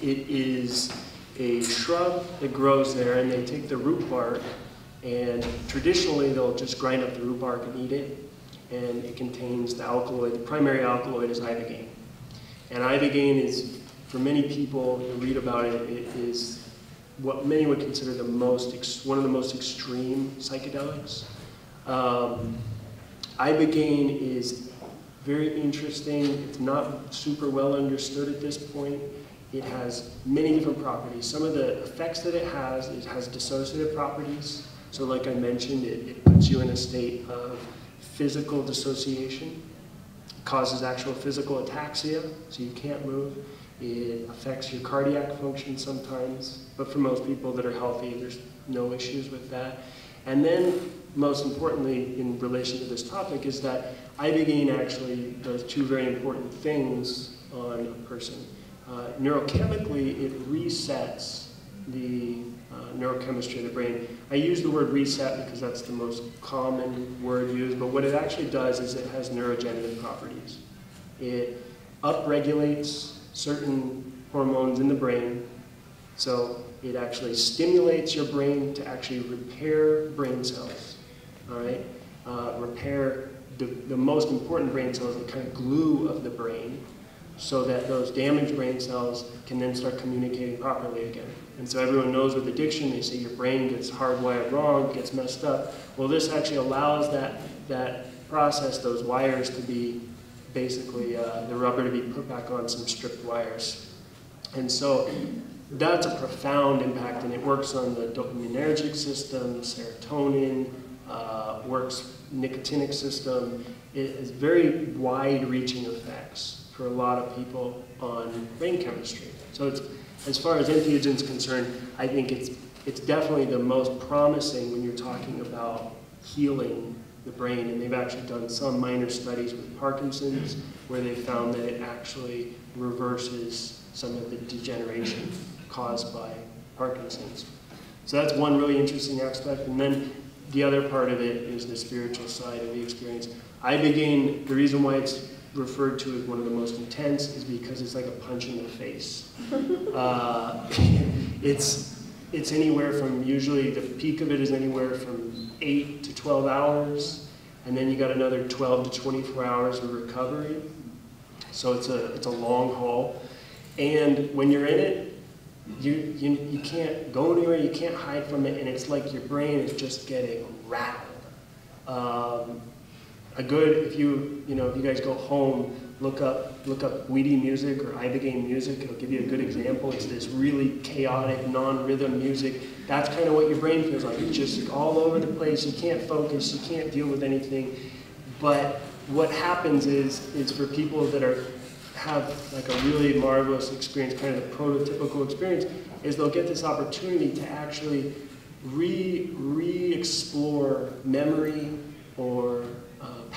[SPEAKER 3] It is a shrub that grows there, and they take the root bark, and traditionally they'll just grind up the root bark and eat it, and it contains the alkaloid. The primary alkaloid is ibogaine. And Ibogaine is, for many people who read about it, it is what many would consider the most, one of the most extreme psychedelics. Um, Ibogaine is very interesting. It's not super well understood at this point. it has many different properties. Some of the effects that it has, it has dissociative properties. So like I mentioned, it, it puts you in a state of physical dissociation, causes actual physical ataxia, so you can't move. It affects your cardiac function sometimes, but for most people that are healthy, there's no issues with that. And then, most importantly, in relation to this topic, is that ibogaine actually does two very important things on a person. Uh, neurochemically, it resets the uh, neurochemistry of the brain. I use the word reset because that's the most common word used, but what it actually does is it has neurogenerative properties. It upregulates certain hormones in the brain, so it actually stimulates your brain to actually repair brain cells, all right? Uh, repair the, the most important brain cells, the kind of glue of the brain, so that those damaged brain cells can then start communicating properly again. And so everyone knows with addiction, they say your brain gets hardwired wrong, gets messed up. Well, this actually allows that, that process, those wires to be basically, uh, the rubber to be put back on some stripped wires. And so that's a profound impact, and it works on the dopaminergic system, serotonin, uh, works nicotinic system. It has very wide-reaching effects for a lot of people on brain chemistry. So it's, as far as entheogen is concerned, I think it's, it's definitely the most promising when you're talking about healing the brain. And they've actually done some minor studies with Parkinson's where they found that it actually reverses some of the degeneration caused by Parkinson's. So that's one really interesting aspect. And then the other part of it is the spiritual side of the experience. Ibogaine, the reason why it's referred to as one of the most intense is because it's like a punch in the face. Uh, it's, it's anywhere from, usually the peak of it is anywhere from 8 to 12 hours, and then you got another 12 to 24 hours of recovery. So it's a, it's a long haul. And when you're in it, you, you, you can't go anywhere, you can't hide from it, and it's like your brain is just getting rattled. Um, a good, if you, you know, if you guys go home, look up, look up Bwiti music or Ibogaine music, it'll give you a good example. It's this really chaotic, non-rhythm music. That's kind of what your brain feels like. It's just all over the place. You can't focus. You can't deal with anything. But what happens is, is for people that are have like a really marvelous experience, kind of the prototypical experience, is they'll get this opportunity to actually re re-explore memory or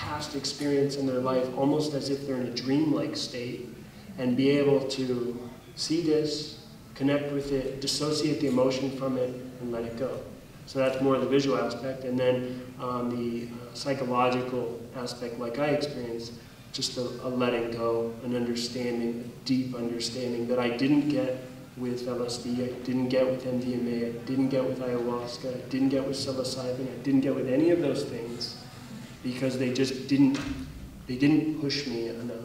[SPEAKER 3] past experience in their life almost as if they're in a dreamlike state and be able to see this, connect with it, dissociate the emotion from it, and let it go. So that's more the visual aspect. And then um, the uh, psychological aspect, like I experienced, just a, a letting go, an understanding, a deep understanding that I didn't get with LSD, I didn't get with MDMA, I didn't get with ayahuasca, I didn't get with psilocybin, I didn't get with any of those things because they just didn't, they didn't push me enough.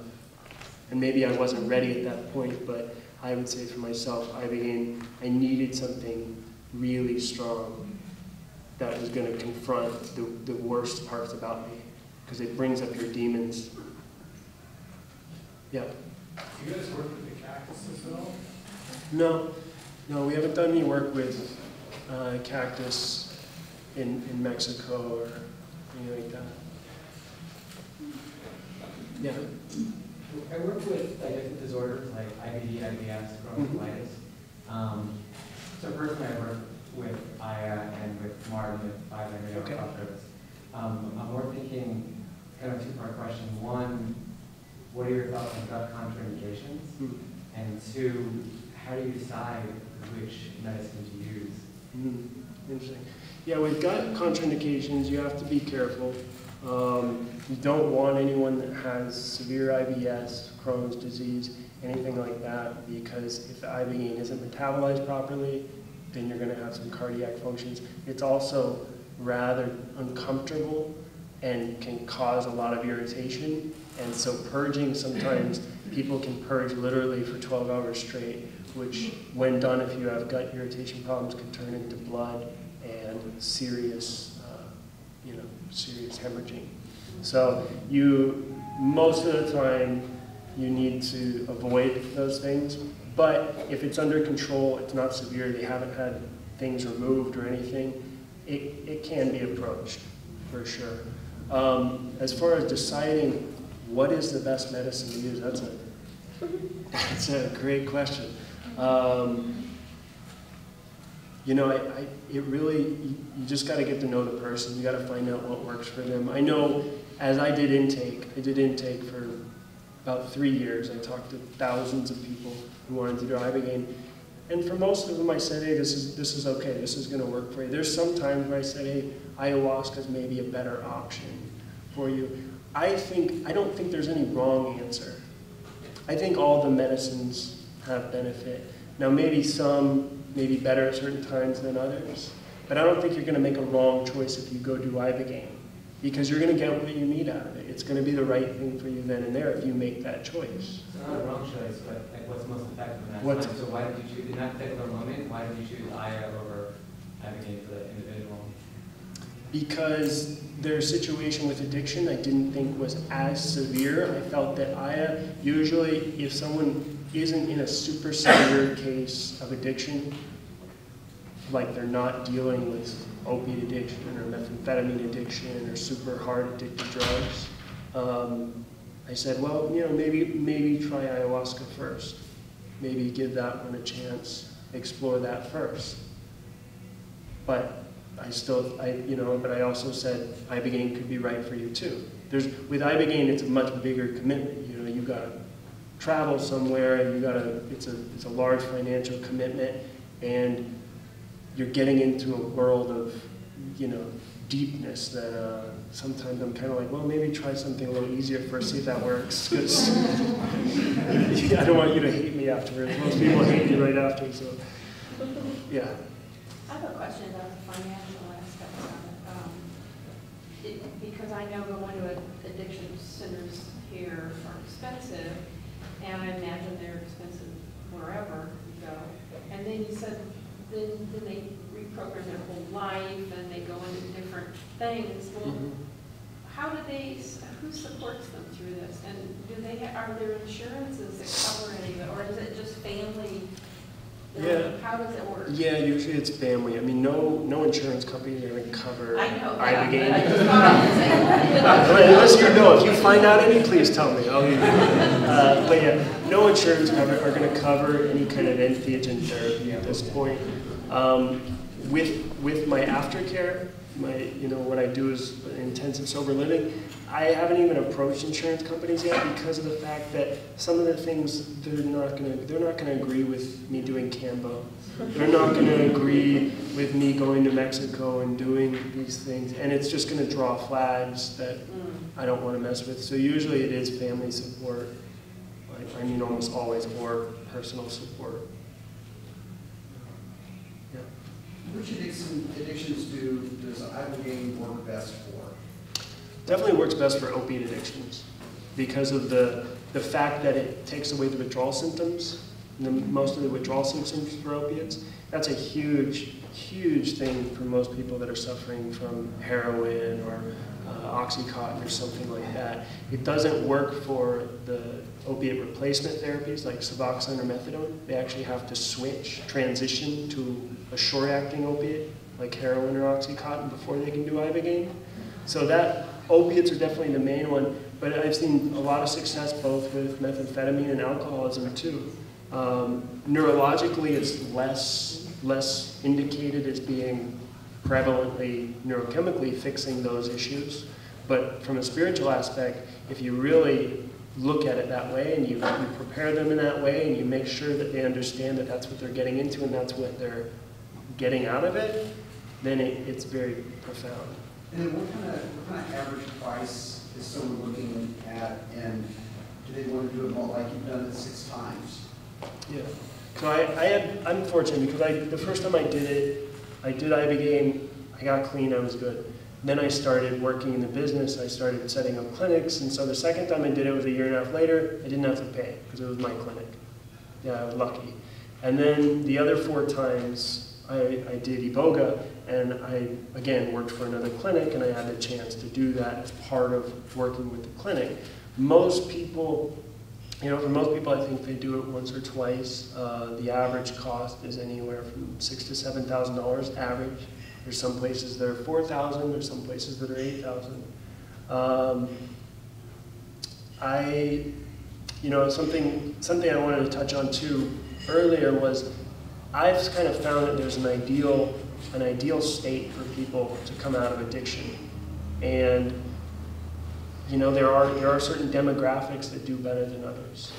[SPEAKER 3] And maybe I wasn't ready at that point, but I would say for myself, I began, I needed something really strong that was going to confront the, the worst parts about me, because it brings up your demons. Yeah.
[SPEAKER 6] Do you guys work with the cactuses at all?
[SPEAKER 3] No, no, we haven't done any work with uh, cactus in, in Mexico or anything like that. Yeah.
[SPEAKER 7] I work with digestive disorders like IBD, IBS, Crohn's
[SPEAKER 3] Mhm.
[SPEAKER 7] colitis. Um, so personally, I work with Aya and with Martin with Five Hundred
[SPEAKER 3] Okay.
[SPEAKER 7] Health Um, I'm more thinking, kind of a two-part question. One, what are your thoughts on gut contraindications?
[SPEAKER 3] Mm.
[SPEAKER 7] And two, how do you decide which medicine to use?
[SPEAKER 3] Mhm. Interesting. Yeah, with gut contraindications, you have to be careful. Um, you don't want anyone that has severe IBS, Crohn's disease, anything like that, because if the ibogaine isn't metabolized properly, then you're going to have some cardiac functions. It's also rather uncomfortable and can cause a lot of irritation. And so purging, sometimes people can purge literally for 12 hours straight, which when done, if you have gut irritation problems, can turn into blood and serious, serious hemorrhaging. So you, most of the time, you need to avoid those things. But if it's under control, it's not severe, they haven't had things removed or anything, it, it can be approached, for sure. Um, as far as deciding what is the best medicine to use, that's a, that's a great question. Um, you know, I, I, it really, you, you just got to get to know the person. You got to find out what works for them. I know as I did intake, I did intake for about three years. I talked to thousands of people who wanted to do Ibogaine. And for most of them, I said, hey, this is, this is okay. This is going to work for you. There's some times where I said, hey, ayahuasca is maybe a better option for you. I think, I don't think there's any wrong answer. I think all the medicines have benefit. Now, maybe some may be better at certain times than others, but I don't think you're going to make a wrong choice if you go do Ibogaine because you're going to get what you need out of it. It's going to be the right thing for you then and there if you make that choice.
[SPEAKER 7] It's not a wrong choice, but like what's most effective in that time? So why did you choose, in that particular moment, why did you choose Aya over Ibogaine for the individual?
[SPEAKER 3] Because their situation with addiction I didn't think was as severe. I felt that Aya, usually if someone isn't in a super severe case of addiction, like they're not dealing with opiate addiction or methamphetamine addiction or super hard addicted drugs, um, I said, well, you know, maybe, maybe try ayahuasca first. Maybe give that one a chance, explore that first. But I still, I, you know, but I also said Ibogaine could be right for you too. There's, with Ibogaine, it's a much bigger commitment. You know, you got travel somewhere, you got to, it's a, it's a large financial commitment, and you're getting into a world of, you know, deepness that uh, sometimes I'm kind of like, well, maybe try something a little easier first, see if that works. 'cause I don't want you to hate me afterwards. Most people hate me right after, so yeah.
[SPEAKER 8] I have a question about the financial aspects of it. Um, it- Because I know going to addiction centers here are expensive, and I imagine they're expensive wherever you go. And then you said, then, then they reprogram their whole life, and they go into different things. Well,
[SPEAKER 3] Mhm.
[SPEAKER 8] how do they, who supports them through this? And do they, are there insurances that cover any of it, or is it just family?
[SPEAKER 3] Yeah.
[SPEAKER 8] How does it work?
[SPEAKER 3] Yeah, usually it's family. I mean, no, no insurance company are going to cover
[SPEAKER 8] I know that,
[SPEAKER 3] Ibogaine.
[SPEAKER 8] but I just thought I'd say that.
[SPEAKER 3] Well, Unless you know, if you find out any, please tell me. I'll leave. Uh, but yeah, no insurance cover are going to cover any kind of entheogen therapy at this point. Um, with with my aftercare, my you know what I do is intensive sober living. I haven't even approached insurance companies yet because of the fact that some of the things they're not going to they're not to agree with me doing Kambo. They're not going to agree with me going to Mexico and doing these things, and it's just going to draw flags that. I don't want to mess with. So usually it is family support. I, I mean, almost always, or personal support. Yeah.
[SPEAKER 9] Which addiction, addictions do, does Ibogaine work best for?
[SPEAKER 3] Definitely works best for opiate addictions because of the, the fact that it takes away the withdrawal symptoms, the, most of the withdrawal symptoms for opiates. That's a huge, huge thing for most people that are suffering from heroin or uh, Oxycontin or something like that. It doesn't work for the opiate replacement therapies like Suboxone or Methadone. They actually have to switch, transition to a short-acting opiate like heroin or Oxycontin before they can do Ibogaine. So that opiates are definitely the main one, but I've seen a lot of success both with methamphetamine and alcoholism too. Um, neurologically, it's less less indicated as being prevalently neurochemically fixing those issues, but from a spiritual aspect, if you really look at it that way and you, you prepare them in that way and you make sure that they understand that that's what they're getting into and that's what they're getting out of it, then it, it's very profound.
[SPEAKER 9] And then what kind of, what kind of average price is someone looking at, and do they want to do it more like you've done it six times?
[SPEAKER 3] Yeah. So I, I had, I'm fortunate because I, the first time I did it, I did Ibogaine, I got clean, I was good. Then I started working in the business, I started setting up clinics, and so the second time I did it was a year and a half later, I didn't have to pay because it was my clinic. Yeah, I was lucky. And then the other four times I, I did Iboga, and I again worked for another clinic, and I had the chance to do that as part of working with the clinic. Most people you know, for most people, I think they do it once or twice. Uh, the average cost is anywhere from six to seven thousand dollars average. There's some places that are four thousand. There's some places that are eight thousand. Um, I, you know, something something I wanted to touch on too earlier was I've kind of found that there's an ideal an ideal state for people to come out of addiction, and you know, there are, there are certain demographics that do better than others.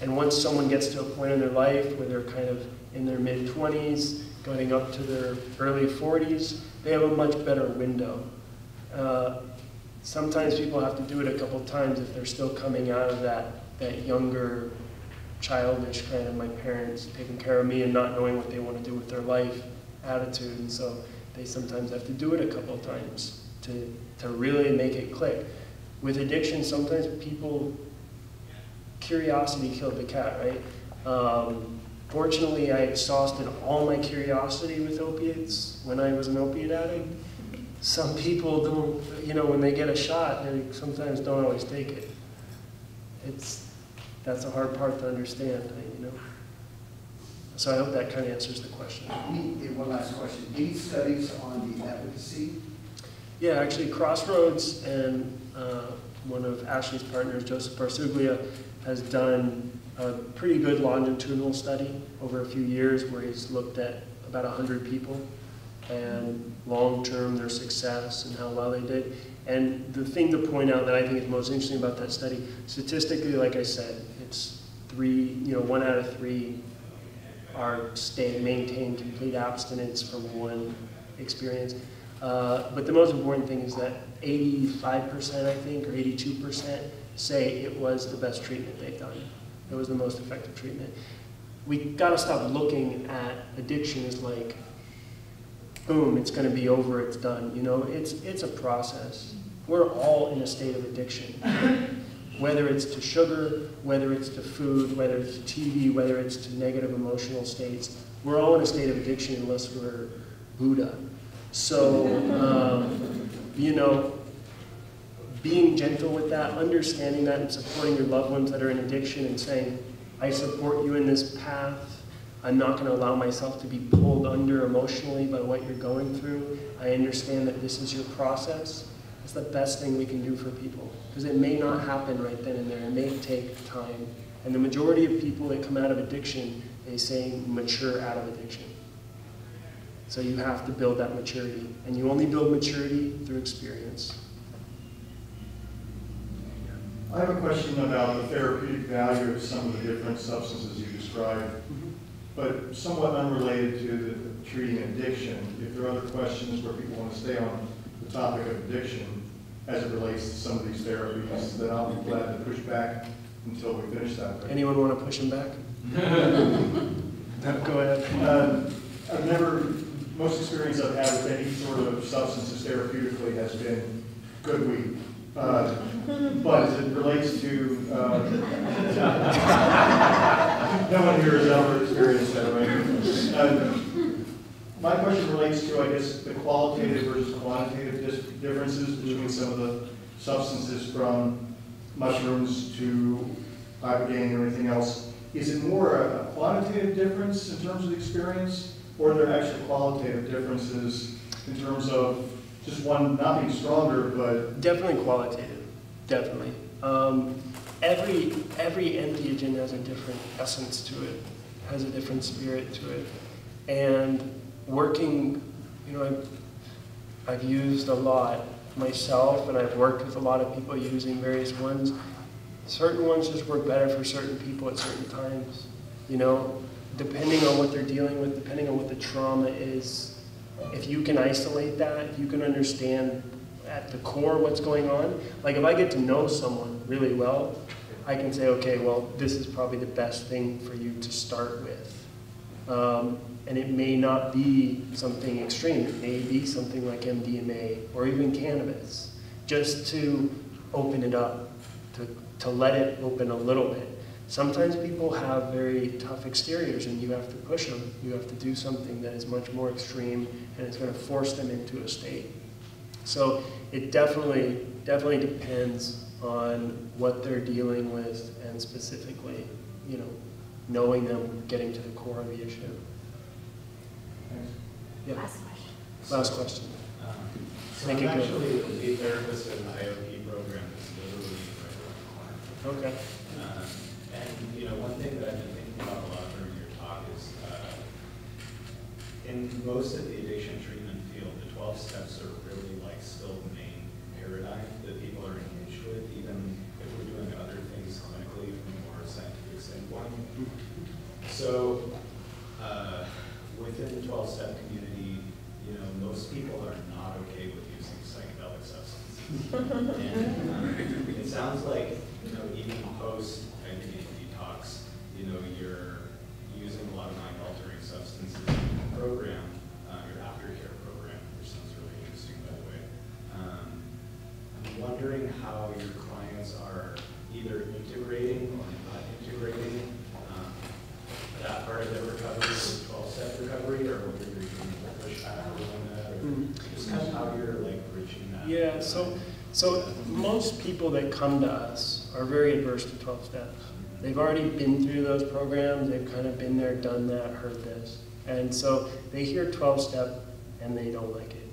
[SPEAKER 3] And once someone gets to a point in their life where they're kind of in their mid 20s, going up to their early 40s, they have a much better window. Uh, sometimes people have to do it a couple times if they're still coming out of that, that younger, childish kind of my parents taking care of me and not knowing what they want to do with their life attitude. And so they sometimes have to do it a couple of times to, to really make it click with addiction, sometimes people, curiosity killed the cat, right? Um, fortunately, I exhausted all my curiosity with opiates when I was an opiate addict. Some people don't, you know, when they get a shot, they sometimes don't always take it. It's, that's a hard part to understand, you know. So I hope that kind of answers the question.
[SPEAKER 9] One last question. Any studies on the efficacy?
[SPEAKER 3] Yeah, actually, Crossroads and uh, one of Ashley's partners, Joseph Barsuglia, has done a pretty good longitudinal study over a few years where he's looked at about 100 people and long-term their success and how well they did. And the thing to point out that I think is most interesting about that study, statistically, like I said, three, you know, one out of three are stay, maintain complete abstinence from one experience. Uh, but the most important thing is that 85%, I think, or 82% say it was the best treatment they've done. It was the most effective treatment. We got to stop looking at addiction as like, boom, it's going to be over, it's done. You know, it's, it's a process. We're all in a state of addiction. Whether it's to sugar, whether it's to food, whether it's to TV, whether it's to negative emotional states, we're all in a state of addiction unless we're Buddha. So, um, you know, being gentle with that, understanding that, and supporting your loved ones that are in addiction and saying, I support you in this path. I'm not going to allow myself to be pulled under emotionally by what you're going through. I understand that this is your process. It's the best thing we can do for people because it may not happen right then and there. It may take time. And the majority of people that come out of addiction, they say mature out of addiction. So you have to build that maturity. And you only build maturity through experience.
[SPEAKER 10] I have a question about the therapeutic value of some of the different substances you described,
[SPEAKER 3] Mm-hmm.
[SPEAKER 10] but somewhat unrelated to the treating addiction. If there are other questions where people want to stay on the topic of addiction as it relates to some of these therapies, then I'll be glad to push back until we finish that.
[SPEAKER 3] Anyone want to push him back? no, go ahead.
[SPEAKER 10] Uh, I've never, most experience I've had with any sort of substances therapeutically has been good weed. Uh, but as it relates to, uh, no one here has ever experienced that, right? Uh, my question relates to, I guess, the qualitative versus quantitative differences between some of the substances from mushrooms to ibogaine or anything else. Is it more a quantitative difference in terms of the experience, or are there actually qualitative differences in terms of just one not being stronger, but
[SPEAKER 3] definitely qualitative, definitely. Um, every every entheogen has a different essence to it, has a different spirit to it, and working, you know, I've, I've used a lot myself, and I've worked with a lot of people using various ones. Certain ones just work better for certain people at certain times, you know, depending on what they're dealing with, depending on what the trauma is if you can isolate that, if you can understand at the core what's going on, like if I get to know someone really well, I can say, okay, well, this is probably the best thing for you to start with. Um, and it may not be something extreme. It may be something like MDMA or even cannabis, just to open it up, to, to let it open a little bit. Sometimes people have very tough exteriors and you have to push them. You have to do something that is much more extreme and it's going to force them into a state. So it definitely, definitely depends on what they're dealing with and specifically, you know, knowing them, getting to the core of the issue. Yeah.
[SPEAKER 5] Last question.
[SPEAKER 3] Last question.
[SPEAKER 11] Um, So
[SPEAKER 3] Make
[SPEAKER 11] I'm
[SPEAKER 3] it good.
[SPEAKER 11] a lead therapist in an IOP program that's literally right around the corner.
[SPEAKER 3] Okay.
[SPEAKER 11] Um, And, you know, one thing that I've been thinking about a lot during your talk is, uh, in most of the addiction treatment field, the twelve steps are really like still the main paradigm that people are engaged with, even if we're doing other things clinically from a more scientific standpoint. So, uh, within the twelve-step community, you know, most people are not okay with using psychedelic substances. And um, it sounds like, you know, even post identity detox, you know, you're using a lot of mind-altering substances in your program, uh, your aftercare program, which sounds really interesting, by the way. Um, I'm wondering how your clients are either integrating or not integrating um, that part of their recovery, the twelve-step recovery, or whether you're doing a pushback around that, or
[SPEAKER 3] Mhm.
[SPEAKER 11] just kind of how you're like bridging that.
[SPEAKER 3] Yeah, so, most people that come to us are very adverse to 12 steps. They've already been through those programs, they've kind of been there, done that, heard this. And so they hear 12 step and they don't like it.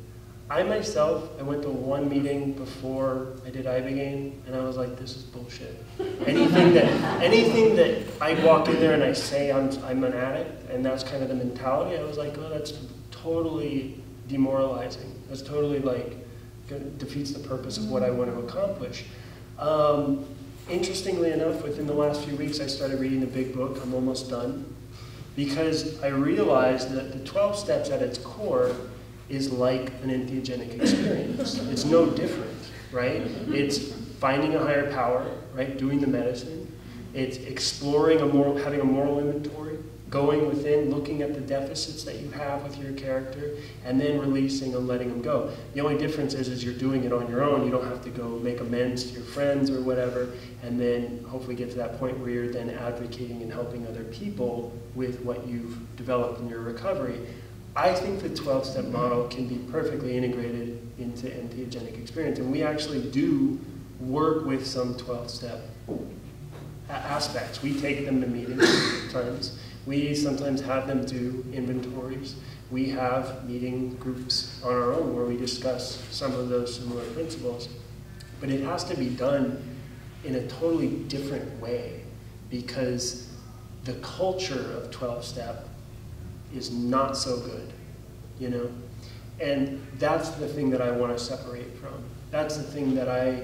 [SPEAKER 3] I myself, I went to one meeting before I did Ibogaine and I was like, this is bullshit. Anything that, anything that I walk in there and I say I'm, I'm an addict and that's kind of the mentality, I was like, oh, that's totally demoralizing. That's totally like, defeats the purpose of what I want to accomplish. Um, interestingly enough, within the last few weeks, I started reading the big book. I'm almost done. Because I realized that the 12 steps at its core is like an entheogenic experience. it's no different, right? It's finding a higher power, right? Doing the medicine. It's exploring a moral, having a moral inventory, going within, looking at the deficits that you have with your character, and then releasing and letting them go. The only difference is, is you're doing it on your own. You don't have to go make amends to your friends or whatever, and then hopefully get to that point where you're then advocating and helping other people with what you've developed in your recovery. I think the 12-step model can be perfectly integrated into entheogenic experience, and we actually do work with some 12-step aspects. We take them to meetings times. We sometimes have them do inventories. We have meeting groups on our own where we discuss some of those similar principles. But it has to be done in a totally different way because the culture of 12 step is not so good, you know? And that's the thing that I want to separate from. That's the thing that I,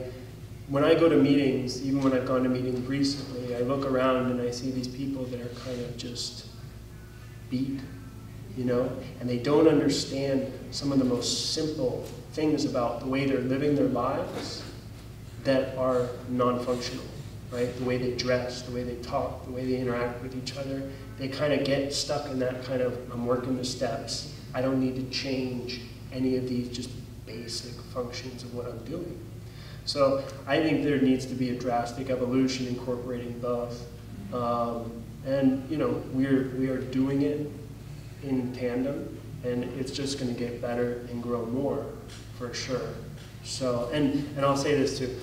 [SPEAKER 3] when I go to meetings, even when I've gone to meetings recently, I look around and I see these people that are kind of just beat, you know, and they don't understand some of the most simple things about the way they're living their lives that are non-functional, right? The way they dress, the way they talk, the way they interact with each other. They kind of get stuck in that kind of, I'm working the steps. I don't need to change any of these just basic functions of what I'm doing. So I think there needs to be a drastic evolution incorporating both. Um, and you know, we're, we are doing it in tandem, and it's just going to get better and grow more, for sure. So, and, and I'll say this too,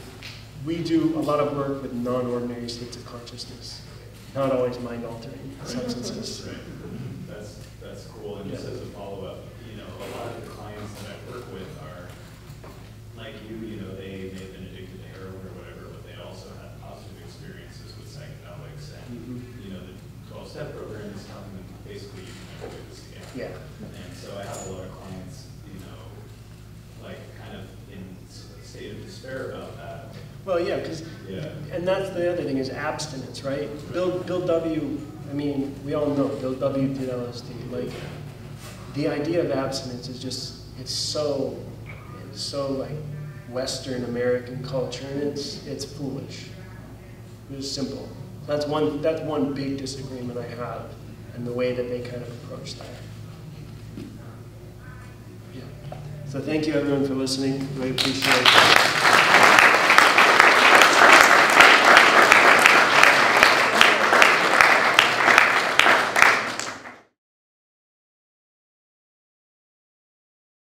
[SPEAKER 3] we do a lot of work with non-ordinary states of consciousness, not always mind-altering substances.
[SPEAKER 11] Right. That's, that's cool, and just as a follow-up, you know, a lot of the clients that I work with are, like you, you know, they may have been addicted to heroin or whatever, but they also had positive experiences with psychedelics, and,
[SPEAKER 3] Mhm.
[SPEAKER 11] you know, the twelve-step program is telling them basically you can never do this again.
[SPEAKER 3] Yeah.
[SPEAKER 11] And so I have a lot of clients, you know, like, kind of in s- a state of despair about that.
[SPEAKER 3] Well, yeah, because,
[SPEAKER 11] Yeah.
[SPEAKER 3] and that's the other thing is abstinence, right? Bill, Bill W, I mean, we all know Bill W did LSD. Like, the idea of abstinence is just, it's so, it's so like Western American culture, and it's, it's foolish. It's simple. That's one, that's one big disagreement I have, and the way that they kind of approach that. So thank you everyone for listening. Really appreciate it.